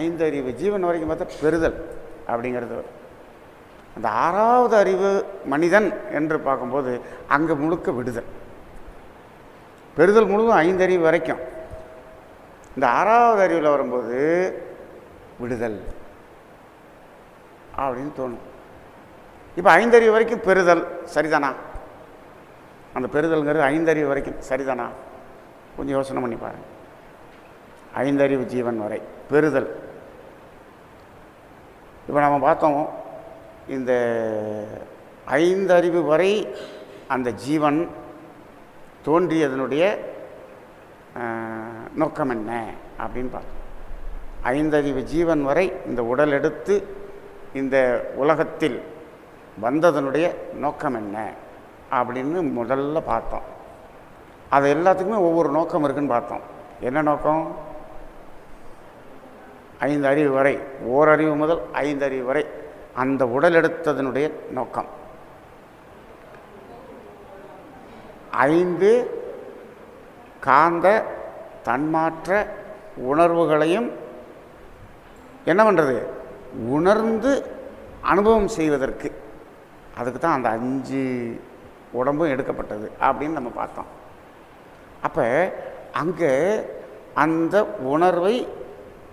ஐந்தறிவு ஜீவன் வரைக்கும் பார்த்தா பெறுதல் அப்படிங்கிறது. அந்த ஆறாவது அறிவு மனிதன் என்று பார்க்கும்போது அங்கே முழுக்க விடுதல். பெறுதல் முழுவதும் ஐந்தறிவு வரைக்கும். இந்த ஆறாவது அறிவில் வரும்போது விடுதல் அப்படின்னு தோணும். இப்போ ஐந்தறிவு வரைக்கும் பெறுதல் சரிதானா? அந்த பெறுதல்ங்கிறது ஐந்தறிவு வரைக்கும் சரிதானா? கொஞ்சம் யோசனை பண்ணி பாருங்க. ஐந்தறிவு ஜீவன் வரை பெறுதல். இப்போ நம்ம பார்த்தோம் இந்த ஐந்தறிவு வரை அந்த ஜீவன் தோன்றியதனுடைய நோக்கம் என்ன அப்படின்னு பார்த்தோம். ஐந்தறிவு ஜீவன் வரை இந்த உடல் எடுத்து இந்த உலகத்தில் வந்ததனுடைய நோக்கம் என்ன அப்படின்னு முதல்ல பார்த்தோம். அது எல்லாத்துக்குமே ஒவ்வொரு நோக்கம் இருக்குன்னு பார்த்தோம். என்ன நோக்கம்? ஐந்து அறிவு வரை ஓரறிவு முதல் ஐந்து அறிவு வரை அந்த உடல் எடுத்ததனுடைய நோக்கம். ஐந்து காந்த தன்மாற்ற உணர்வுகளையும் என்ன பண்ணுறது உணர்ந்து அனுபவம் செய்வதற்கு. அதுக்கு தான் அந்த அஞ்சு உடம்பும் எடுக்கப்பட்டது அப்படின்னு நம்ம பார்த்தோம். அப்போ அங்கே அந்த உணர்வை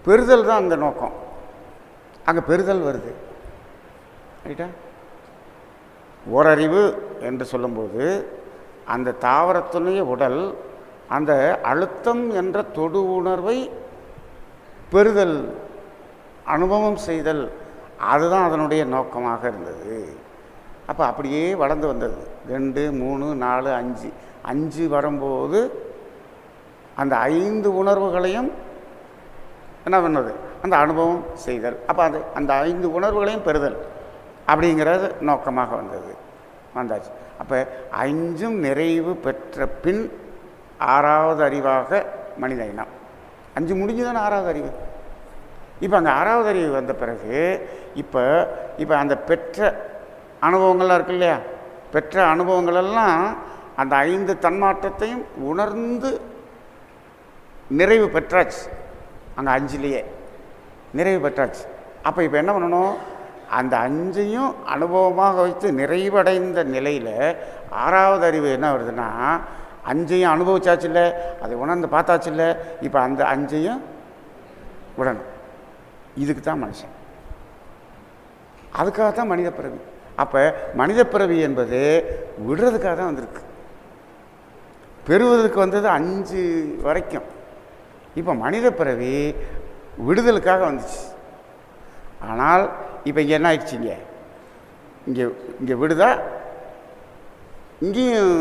பெறுதல் தான் அந்த நோக்கம். அங்கே பெறுதல் வருது. ரைட்டா? ஓரறிவு என்று சொல்லும்போது அந்த தாவரத்துடைய உடல் அந்த அழுத்தம் என்ற தொடு உணர்வை பெறுதல் அனுபவம் செய்தல் அதுதான் அதனுடைய நோக்கமாக இருந்தது. அப்போ அப்படியே வளர்ந்து வந்தது. ரெண்டு மூணு நாலு அஞ்சு. அஞ்சு வரும்போது அந்த ஐந்து உணர்வுகளையும் என்ன பண்ணது? அந்த அனுபவம் செய்தல். அப்போ அது அந்த ஐந்து உணர்வுகளையும் பெறுதல் அப்படிங்கிறது நோக்கமாக வந்தது. வந்தாச்சு. அப்போ அஞ்சும் நிறைவு பெற்ற பின் ஆறாவது அறிவாக மனித இனம் அஞ்சு முடிஞ்சுதானே ஆறாவது அறிவு? இப்போ அந்த ஆறாவது அறிவு வந்த பிறகு இப்போ இப்போ அந்த பெற்ற அனுபவங்கள்லாம் இருக்கு இல்லையா? பெற்ற அனுபவங்களெல்லாம் அந்த ஐந்து தன்மாற்றத்தையும் உணர்ந்து நிறைவு பெற்றாச்சு. அங்கே அஞ்சுலேயே நிறைவு பெற்றாச்சு. அப்போ இப்போ என்ன பண்ணணும்? அந்த அஞ்சையும் அனுபவமாக வைத்து நிறைவடைந்த நிலையில் ஆறாவது அறிவு என்ன வருதுன்னா அஞ்சையும் அனுபவிச்சாச்சு இல்லை அதை உணர்ந்து பார்த்தாச்சு இல்லை இப்போ அந்த அஞ்சையும் விடணும் இதுக்கு தான் மனுஷன். அதுக்காக தான் மனித பிறவி. அப்போ மனித பிறவி என்பது விடுறதுக்காக தான் வந்திருக்கு. பெறுவதற்கு வந்தது அஞ்சு வரைக்கும். இப்போ மனித பிறவி விடுதலுக்காக வந்துச்சு. ஆனால் இப்போ இங்கே என்ன ஆயிடுச்சுங்க இங்கே? இங்கே விடுதா? இங்கேயும்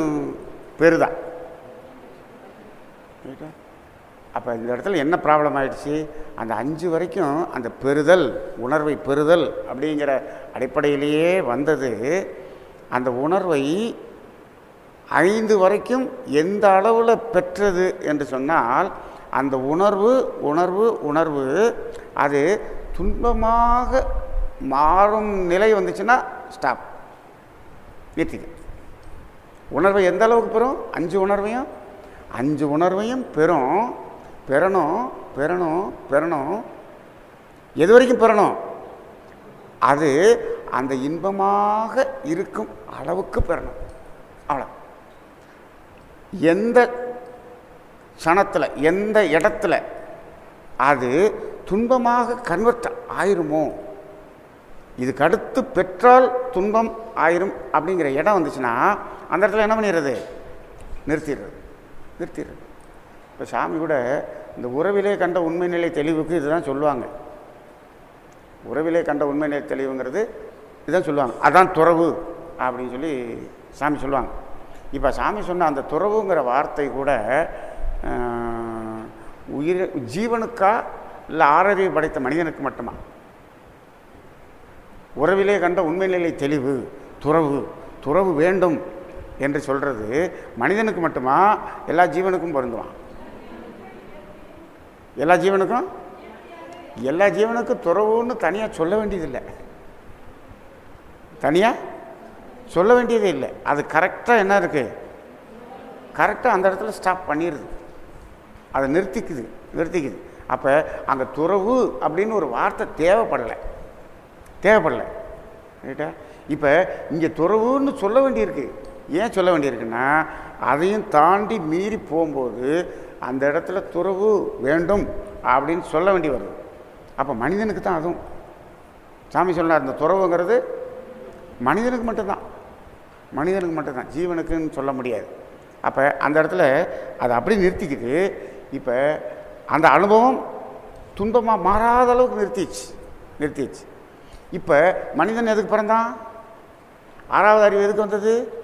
ரைட்டா அப்போ இந்த இடத்துல என்ன ப்ராப்ளம் ஆகிடுச்சு அந்த அஞ்சு வரைக்கும் அந்த பெறுதல் உணர்வை பெறுதல் அப்படிங்கிற அடிப்படையிலேயே வந்தது. அந்த உணர்வை ஐந்து வரைக்கும் எந்த அளவில் பெற்றது என்று சொன்னால் அந்த உணர்வு உணர்வு உணர்வு அது துன்பமாக மாறும் நிலை வந்துச்சுன்னா ஸ்டாப் நிறுத்திக்க உணர்வை எந்த அளவுக்கு பெறும்? அஞ்சு உணர்வையும் அஞ்சு உணர்வையும் பெறும். பெறணும் பெறணும் பெறணும். எது வரைக்கும் பெறணும்? அது அந்த இன்பமாக இருக்கும் அளவுக்கு பெறணும். அவ்வளோ எந்த க்ஷணத்தில் எந்த இடத்துல அது துன்பமாக கன்வெர்ட் ஆயிருமோ? இதுக்கு அடுத்து பெற்றால் துன்பம் ஆயிரும் அப்படிங்கிற இடம் வந்துச்சுன்னா அந்த இடத்துல என்ன பண்ணிடுறது? நிறுத்திடுறது. நிறுத்திடுறது இப்போ சாமி கூட இந்த உறவிலே கண்ட உண்மை நிலை தெளிவுக்கு இதுதான் சொல்லுவாங்க. உறவிலே கண்ட உண்மை நிலை தெளிவுங்கிறது இதுதான் சொல்லுவாங்க. அதான் துறவு அப்படின்னு சொல்லி சாமி சொல்லுவாங்க. இப்போ சாமி சொன்ன அந்த துறவுங்கிற வார்த்தை கூட உயிர் ஜீவனுக்கா இல்லை ஆரோக்கியம் படைத்த மனிதனுக்கு மட்டுமா? உறவிலே கண்ட உண்மை நிலை தெளிவு துறவு துறவு வேண்டும். என்று சொல்கிறது மனிதனுக்கு மட்டுமா? எல்லா ஜீவனுக்கும் பொருந்துவான் எல்லா ஜீவனுக்கும்? எல்லா ஜீவனுக்கும் துறவுன்னு தனியாக சொல்ல வேண்டியதில்லை. தனியாக சொல்ல வேண்டியதே இல்லை. அது கரெக்டாக என்ன இருக்குது கரெக்டாக அந்த இடத்துல ஸ்டாப் பண்ணிடுது அதை நிறுத்திக்குது நிறுத்திக்குது. அப்போ அங்கே துறவு அப்படின்னு ஒரு வார்த்தை தேவைப்படலை. தேவைப்படலை. ரைட்டா? இப்போ இங்கே துறவுன்னு சொல்ல வேண்டியிருக்கு. ஏன் சொல்ல வேண்டியிருக்குன்னா அதையும் தாண்டி மீறி போகும்போது அந்த இடத்துல துறவு வேண்டும் அப்படின்னு சொல்ல வேண்டி வருது. அப்போ மனிதனுக்கு தான் அதுவும். சாமி சொன்னார் அந்த துறவுங்கிறது மனிதனுக்கு மட்டும்தான். மனிதனுக்கு மட்டும்தான். ஜீவனுக்குன்னு சொல்ல முடியாது. அப்போ அந்த இடத்துல அதை அப்படி நிறுத்திக்கிட்டு இப்போ அந்த அனுபவம் துன்பமாக மாறாத அளவுக்கு நிறுத்திச்சு நிறுத்திச்சு இப்போ மனிதன் எதுக்கு பிறந்தான்? ஆறாவது அறிவு எதுக்கு வந்தது?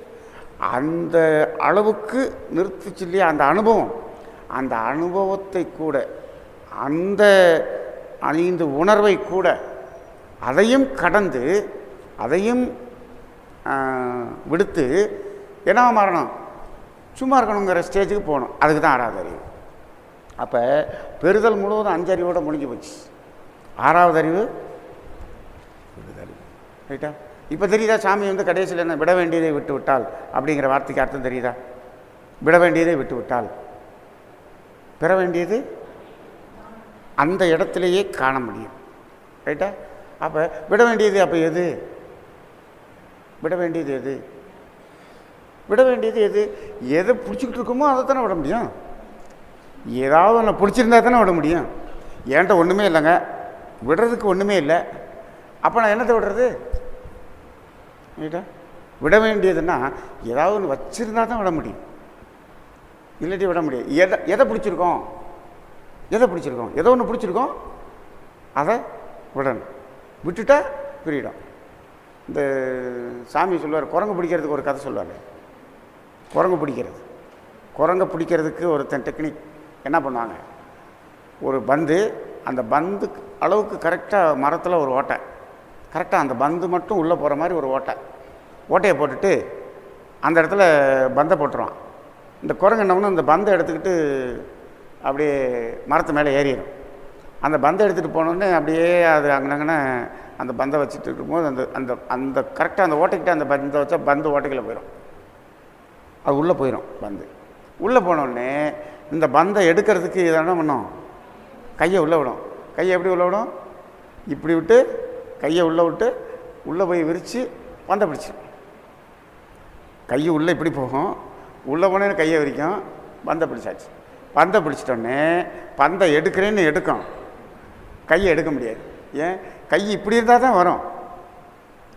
அந்த அளவுக்கு நிறுத்துச்சு இல்லையா? அந்த அனுபவம். அந்த அனுபவத்தை கூட அந்த அணிந்த உணர்வை கூட அதையும் கடந்து அதையும் விடுத்து என்னவா மாறணும்? சும்மா இருக்கணுங்கிற ஸ்டேஜுக்கு போகணும். அதுக்கு தான் ஆறாவது அறிவு. அப்போ பெறுதல் முழுவதும் அஞ்சறிவோடு முடிஞ்சு போச்சு. ஆறாவது அறிவு விடுதல். ரைட்டா இப்போ தெரியுதா சாமி வந்து கடைசியில் என்ன விட வேண்டியதை விட்டு விட்டால் அப்படிங்கிற வார்த்தைக்கு அர்த்தம் தெரியுதா? விட வேண்டியதை விட்டு விட்டால் பெற வேண்டியது? அந்த இடத்துலையே காண முடியும். ரைட்டா அப்போ விட வேண்டியது அப்போ எது? விட வேண்டியது எது? விட வேண்டியது எது? எதை பிடிச்சிக்கிட்டு இருக்கோமோ அதை தானே விட முடியும். ஏதாவது ஒன்று பிடிச்சிருந்தா தானே விட முடியும். என்கிட்ட ஒன்றுமே இல்லைங்க. விடுறதுக்கு ஒன்றுமே இல்லை. அப்போ நான் என்னத்தை விடுறது? ரைட்டா விட வேண்டியதுன்னா ஏதாவது ஒன்று வச்சுருந்தா தான் விட முடியும். இல்லாட்டி விட முடியாது. எதை எதை பிடிச்சிருக்கோம்? எதை பிடிச்சிருக்கோம்? எதை ஒன்று பிடிச்சிருக்கோம்? அதை விடணும். விட்டுட்டா பிரியிடும். இந்த சாமி சொல்லுவார் குரங்கு பிடிக்கிறதுக்கு ஒரு கதை சொல்லுவார். குரங்கு பிடிக்கிறது. குரங்கை பிடிக்கிறதுக்கு ஒருத்தன் டெக்னிக் என்ன பண்ணுவாங்க? ஒரு பந்து அந்த பந்து அளவுக்கு கரெக்டாக மரத்தில் ஒரு ஓட்டை. கரெக்டாக அந்த பந்து மட்டும் உள்ளே போகிற மாதிரி ஒரு ஓட்டை. ஓட்டையை போட்டுட்டு அந்த இடத்துல பந்தை போட்டுருவான். இந்த குரங்கு என்ன இந்த பந்தை எடுத்துக்கிட்டு அப்படியே மரத்து மேலே ஏறிடும். அந்த பந்தை எடுத்துகிட்டு போனோடனே அப்படியே அது அங்கனங்கன்னு அந்த பந்தை வச்சுட்டு இருக்கும்போது அந்த அந்த அந்த கரெக்டாக அந்த ஓட்டைக்கிட்ட அந்த பந்தை வச்சா பந்து ஓட்டைக்குள்ளே போயிடும் அது உள்ளே போயிடும் பந்து. உள்ளே போனோடனே இந்த பந்தை எடுக்கிறதுக்கு இதை என்ன பண்ணும்? கையை உள்ளே விடும். கையை எப்படி உள்ளே விடும்? இப்படி விட்டு கையை உள்ளே விட்டு உள்ளே போய் விரித்து பந்தை பிடிச்சிடும் கையை உள்ளே இப்படி போகும். உள்ளே போனேன்னு கையை விரிக்கும். பந்தை பிடிச்சாச்சு. பந்தை பிடிச்சிட்டோன்னே பந்தை எடுக்கிறேன்னு எடுக்கும். கையை எடுக்க முடியாது. ஏன்? கை இப்படி இருந்தால் தான் வரும்.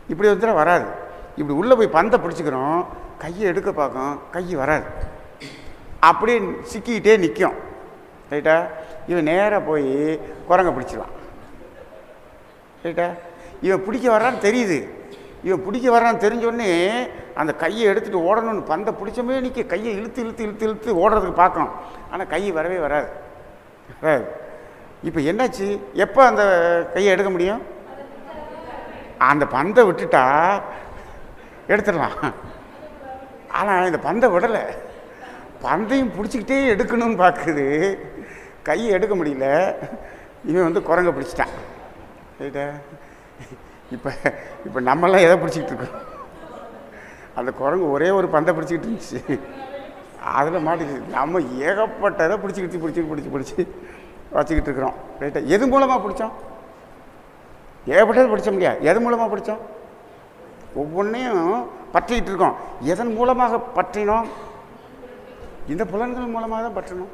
இப்படி வந்துட்டால் வராது. இப்படி உள்ளே போய் பந்தை பிடிச்சிக்கிறோம். கையை எடுக்க பார்க்கும். கை வராது. அப்படியே சிக்கிக்கிட்டே நிற்கும். ரைட்டா? இவன் நேராக போய் குரங்க பிடிச்சிடலாம் ரைட்டா இவன் பிடிக்க வர்றான்னு தெரியுது. இவன் பிடிக்க வர்றான்னு தெரிஞ்சோடனே அந்த கையை எடுத்துகிட்டு ஓடணும்னு பந்தை பிடிச்சமே நிற்க கையை இழுத்து இழுத்து இழுத்து இழுத்து ஓடுறதுக்கு பார்க்கணும். ஆனால் கை வரவே வராது. வராது. இப்போ என்னாச்சு? எப்போ அந்த கையை எடுக்க முடியும்? அந்த பந்தை விட்டுட்டா எடுத்துடலாம். ஆனால் இந்த பந்தை விடலை. பந்தையும் பிடிச்சிக்கிட்டே எடுக்கணும்னு பார்க்குது கையை எடுக்க முடியல. இவன் வந்து குரங்கை பிடிச்சிட்டான். ரைட்டா இப்போ இப்போ நம்மளாம் எதை பிடிச்சிக்கிட்டு இருக்கோம்? அந்த குரங்கு ஒரே ஒரு பந்தை பிடிச்சிக்கிட்டு இருந்துச்சு. அதில் மாட்டிக்கிச்சு நம்ம ஏகப்பட்டதை பிடிச்சிக்கிட்டு பிடிச்சி பிடிச்சி பிடிச்சி வச்சுக்கிட்டு இருக்கிறோம். ரைட்டா எது மூலமாக பிடிச்சோம்? ஏகப்பட்டது பிடிச்ச முடியாது எது மூலமாக பிடிச்சோம்? ஒவ்வொன்றையும் பற்றிக்கிட்டு இருக்கோம். எதன் மூலமாக பற்றினோம்? இந்த புலன்கள் மூலமாக தான் பற்றணும்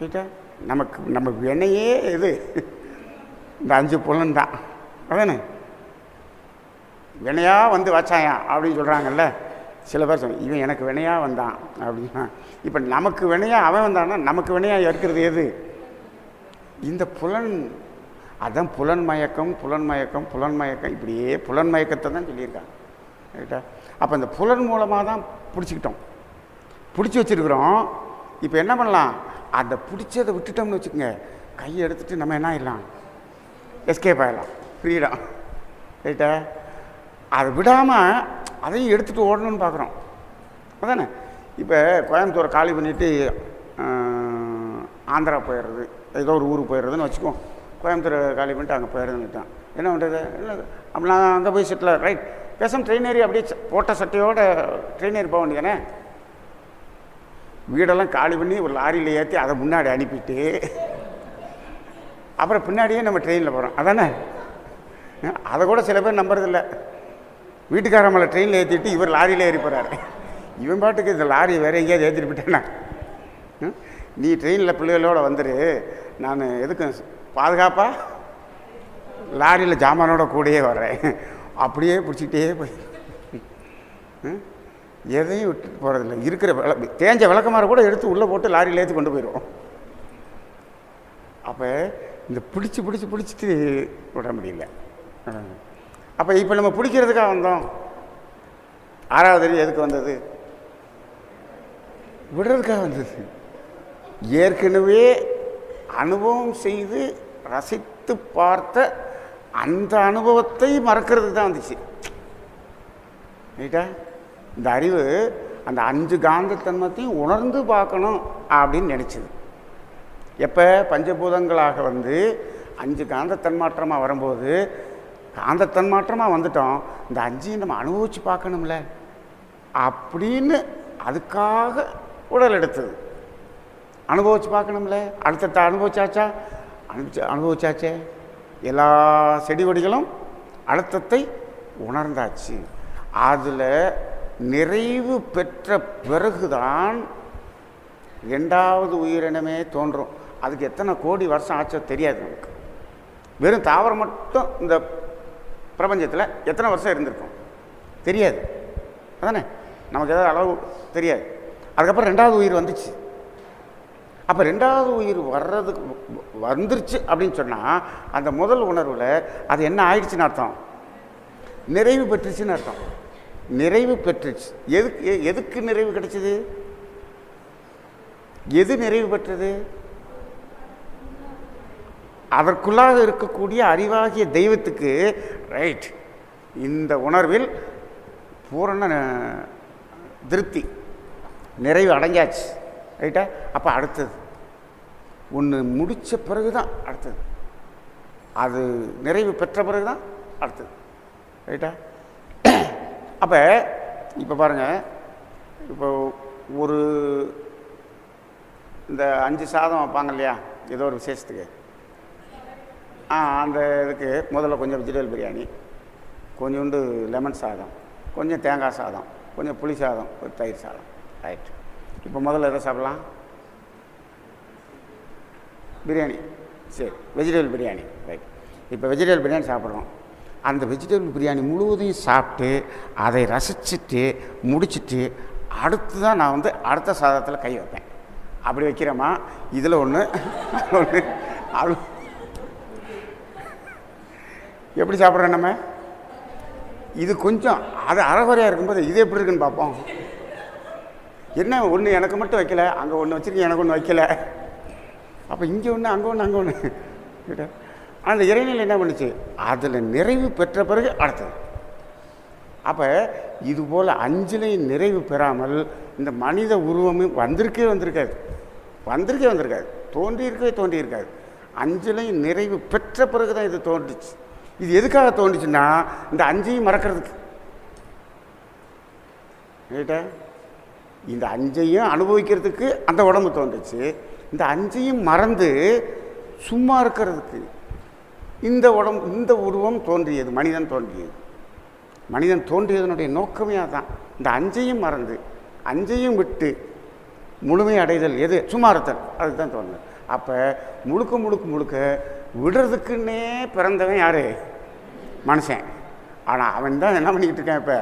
ரைட்டா நமக்கு நம்ம வினையே இது. இந்த அஞ்சு புலன் தான். அதானே? வினையாக வந்து வச்சாயா? அப்படின்னு சொல்கிறாங்கல்ல சில பேர் சொன்ன இவன் எனக்கு வினையாக வந்தான் அப்படின்னா இப்போ நமக்கு வினையாக அவன் வந்தான்னா நமக்கு வினையாக இருக்கிறது எது? இந்த புலன் அதான் புலன் மயக்கம் புலன் மயக்கம் புலன் மயக்கம் இப்படியே புலன் மயக்கத்தை தான் சொல்லியிருக்காங்க ரைட்டா அப்போ இந்த புலன் மூலமாக தான் பிடிச்சிக்கிட்டோம். பிடிச்சி வச்சுருக்குறோம். இப்போ என்ன பண்ணலாம்? அந்த பிடிச்சதை விட்டுட்டோம்னு வச்சுக்கோங்க. கையை எடுத்துகிட்டு நம்ம என்ன ஆயிடலாம்? எஸ்கேப் ஆகிடலாம் ஃப்ரீடம் ரைட்டா அதை விடாமல் அதையும் எடுத்துகிட்டு ஓடணும்னு பார்க்குறோம் அதானே? இப்போ கோயம்புத்தூரை காலி பண்ணிவிட்டு ஆந்திரா போயிடுறது. ஏதோ ஒரு ஊருக்கு போயிடுறதுன்னு வச்சுக்கோ. கோயம்புத்தூரை காலி பண்ணிட்டு அங்கே போயிடுறதுன்னுட்டான். என்ன பண்ணுறது இல்லை அப்படின்னா அங்கே போய் செட்டில் ரைட் பேசாம ட்ரெயின் ஏறி அப்படியே போட்ட சட்டையோட ட்ரெயின் ஏறி போக வேண்டியதானே? வீடெல்லாம் காலி பண்ணி ஒரு லாரியில் ஏற்றி அதை முன்னாடி அனுப்பிட்டு அப்புறம் பின்னாடியே நம்ம ட்ரெயினில் போகிறோம் அதானே? அதை கூட சில பேர் நம்புறதில்ல. வீட்டுக்கார ட்ரெயினில் ஏற்றிட்டு இவர் லாரியில் ஏறி போகிறாரு இவன் பாட்டுக்கு இந்த லாரி வேறு எங்கேயாவது ஏற்றிட்டு போயிட்டேன்னா ம்? நீ ட்ரெயினில் பிள்ளைகளோட வந்துரு. நான் எதுக்கும் பாதுகாப்பாக லாரியில் ஜாமானோட கூடயே வர்றேன். அப்படியே பிடிச்சிக்கிட்டே போய். ம்? எதையும் விட்டுட்டு போகிறதில்ல இருக்கிற விள தேஞ்ச விளக்கமாற கூட எடுத்து உள்ளே போட்டு லாரியில் ஏற்றி கொண்டு போயிடுவோம் அப்போ இந்த பிடிச்சி பிடிச்சி பிடிச்சிட்டு விட முடியல. அப்போ இப்போ நம்ம பிடிக்கிறதுக்காக வந்தோம். ஆறாவது அறிவு எதுக்கு வந்தது? விடுறதுக்காக வந்தது. ஏற்கனவே அனுபவம் செய்து ரசித்து பார்த்த அந்த அனுபவத்தை மறக்கிறதுக்கு தான் வந்துச்சு. ரைட்டா? இந்த அறிவு அந்த அஞ்சு காந்த தன்மத்தையும் உணர்ந்து பார்க்கணும் அப்படின்னு நினச்சிது. எப்போ? பஞ்சபூதங்களாக வந்து அஞ்சு காந்த தன்மாற்றமாக வரும்போது காந்த தன்மாற்றமாக வந்துட்டோம். இந்த அஞ்சையும் நம்ம அனுபவித்து பார்க்கணும்ல. அப்படின்னு அதுக்காக உடல் எடுத்தது. அனுபவிச்சு பார்க்கணும்ல. அடுத்தத்தை அனுபவிச்சாச்சா? அனுபவிச்சு அனுபவிச்சாச்சே. எல்லா செடி கொடிகளும் அழுத்தத்தை உணர்ந்தாச்சு. அதில் நிறைவு பெற்ற பிறகுதான் ரெண்டாவது உயிரினமே தோன்றும். அதுக்கு எத்தனை கோடி வருஷம் ஆச்சோ தெரியாது நமக்கு. வெறும் தாவரம் மட்டும் இந்த பிரபஞ்சத்தில் எத்தனை வருஷம் இருந்திருக்கும்? தெரியாது. அதானே? நமக்கு ஏதாவது அளவு தெரியாது. அதுக்கப்புறம் ரெண்டாவது உயிர் வந்துச்சு. அப்போ ரெண்டாவது உயிர் வர்றதுக்கு வந்துருச்சு அப்படின்னு சொன்னால் அந்த முதல் உணர்வில் அது என்ன ஆயிடுச்சுன்னு அர்த்தம்? நிறைவு பெற்றுச்சுன்னு அர்த்தம். நிறைவு பெற்றுச்சு. எதுக்கு எ- எதுக்கு நிறைவு கிடைச்சது? எது நிறைவு பெற்றது? அதற்குள்ளாக இருக்கக்கூடிய அறிவாகிய தெய்வத்துக்கு ரைட் இந்த உணர்வில் பூரண திருப்தி நிறைவு அடைஞ்சாச்சு ரைட்டா அப்போ அடுத்தது ஒன்று முடித்த பிறகு தான் அடுத்தது. அது நிறைவு பெற்ற பிறகு தான் அடுத்தது ரைட்டா அப்போ இப்போ பாருங்கள் இப்போ ஒரு இந்த அஞ்சு சாதம் வைப்பாங்க இல்லையா? ஏதோ ஒரு விசேஷத்துக்கு. அந்த இதுக்கு முதல்ல கொஞ்சம் வெஜிடபிள் பிரியாணி கொஞ்சோண்டு லெமன் சாதம் கொஞ்சம் தேங்காய் சாதம் கொஞ்சம் புளி சாதம் ஒரு தயிர் சாதம். ரைட் இப்போ முதல்ல எதை சாப்பிட்லாம்? பிரியாணி. சரி வெஜிடபிள் பிரியாணி. ரைட் இப்போ வெஜிடபிள் பிரியாணி சாப்பிட்றோம். அந்த வெஜிடபிள் பிரியாணி முழுவதையும் சாப்பிட்டு அதை ரசிச்சுட்டு முடிச்சிட்டு அடுத்து தான் நான் வந்து அடுத்த சாதத்தில் கை வைப்பேன். அப்படி வைக்கிறேம்மா. இதில் ஒன்று ஒன்று அது எப்படி சாப்பிட்றோம் நம்ம? இது கொஞ்சம் அது அறகுறையாக இருக்கும்போது இது எப்படி இருக்குன்னு பார்ப்போம். என்ன ஒன்று எனக்கு மட்டும் வைக்கல அங்கே ஒன்று வச்சுருக்கீங்க எனக்கு ஒன்று வைக்கல. அப்போ இங்கே ஒன்று அங்கே ஒன்று அங்கே ஒன்று அந்த இறைநிலை என்ன பண்ணுச்சு? அதில் நிறைவு பெற்ற பிறகு அடுத்தது. அப்போ இது போல் அஞ்சிலையும் நிறைவு பெறாமல் இந்த மனித உருவமும் வந்திருக்கே வந்திருக்காது. வந்திருக்கே வந்திருக்காது. தோன்றியிருக்கவே தோன்றியிருக்காது. அஞ்சிலையும் நிறைவு பெற்ற பிறகு தான் இது தோன்றுச்சு. இது எதுக்காக தோன்றுச்சுன்னா இந்த அஞ்சையும் மறக்கிறதுக்கு. ரைட்டா இந்த அஞ்சையும் அனுபவிக்கிறதுக்கு அந்த உடம்பு தோன்றுச்சு. இந்த அஞ்சையும் மறந்து சும்மா இருக்கிறதுக்கு இந்த உடம்பு இந்த உருவம் தோன்றியது மனிதன் தோன்றியது. மனிதன் தோன்றியதனுடைய நோக்கமே அதுதான் இந்த அஞ்சையும் மறந்து அஞ்சையும் விட்டு முழுமை அடைதல் எது? சும்மா இருத்தல். அதுக்கு தான் தோணுது. அப்போ முழுக்க முழுக்க முழுக்க விடுறதுக்குன்னே பிறந்தவன் யார்? மனுஷன். ஆனால் அவன் தான் என்ன பண்ணிக்கிட்டு இருக்கான் இப்போ?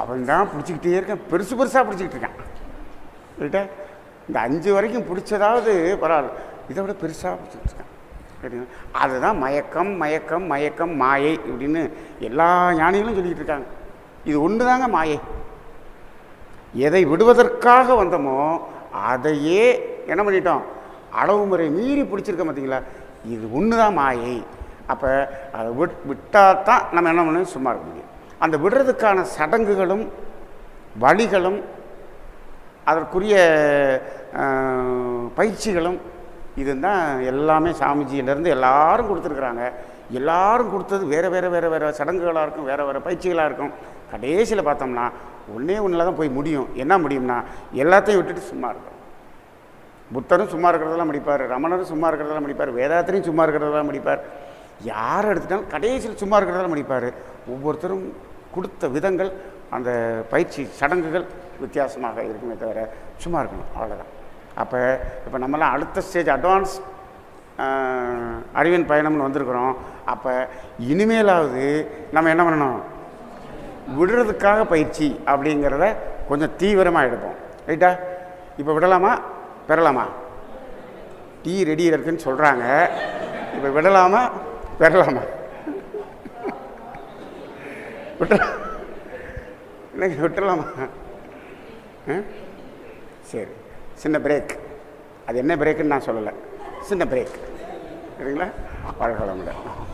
அவன் தான் பிடிச்சிக்கிட்டே இருக்கான். பெருசு பெருசாக பிடிச்சிக்கிட்டு இருக்கான். ரைட்டா இந்த அஞ்சு வரைக்கும் பிடிச்சதாவது பரவாயில்ல. இதை விட பெருசாக பிடிச்சிக்கிட்டு இருக்கான். சரிங்களா அதுதான் மயக்கம் மயக்கம் மயக்கம் மாயை இப்படின்னு எல்லா ஞானிகளும் சொல்லிக்கிட்டு இருக்காங்க. இது ஒன்று தாங்க மாயை. எதை விடுவதற்காக வந்தோமோ அதையே என்ன பண்ணிட்டோம்? அளவு முறை மீறி பிடிச்சிருக்க பார்த்தீங்களா இது ஒன்று தான் மாயை. அப்போ அதை விட் விட்டால் தான் நம்ம என்ன பண்ணணும்? சும்மா இருக்க முடியும். அந்த விடுறதுக்கான சடங்குகளும் வழிகளும் அதற்குரிய பயிற்சிகளும் பயிற்சிகளும் இதுதான் எல்லாமே சாமிஜியிலேருந்து எல்லாரும் கொடுத்துருக்குறாங்க. எல்லாரும் கொடுத்தது வேறு வேறு வேறு வேறு சடங்குகளாக இருக்கும் வேறு வேறு பயிற்சிகளாக இருக்கும். கடைசியில் பார்த்தோம்னா ஒன்றே ஒன்றில் தான் போய் முடியும். என்ன முடியும்னா எல்லாத்தையும் விட்டுட்டு சும்மா இருக்கும் புத்தரும் சும்மா இருக்கிறதெல்லாம் முடிப்பார் ரமணரும் சும்மா இருக்கிறதெல்லாம் முடிப்பார் வேதாத்திரியும் சும்மா இருக்கிறதெல்லாம் முடிப்பார். யார் எடுத்துட்டாலும் கடைசியில் சும்மா இருக்கிறதெல்லாம் முடிப்பார். ஒவ்வொருத்தரும் கொடுத்த விதங்கள் அந்த பயிற்சி சடங்குகள் வித்தியாசமாக இருக்குமே தவிர சும்மா இருக்கணும் அவ்வளோதான் அப்போ இப்போ நம்மலாம் அடுத்த ஸ்டேஜ் அட்வான்ஸ் அறிவின் பயணம்னு வந்திருக்கிறோம். அப்போ இனிமேலாவது நம்ம என்ன பண்ணணும்? விடுறதுக்காக பயிற்சி அப்படிங்கிறத கொஞ்சம் தீவிரமாக எடுப்போம். ரைட்டா? இப்போ விடலாமா? பெறலாமா? டீ ரெடி இருக்குன்னு சொல்கிறாங்க இப்போ விடலாமா? பெறலாமா? விட்டுற என்னங்க விட்டுறலாமா ஆ? சரி. சின்ன பிரேக் அது என்ன பிரேக்குன்னு நான் சொல்லலை. சின்ன பிரேக் சரிங்களா? பழகலாம்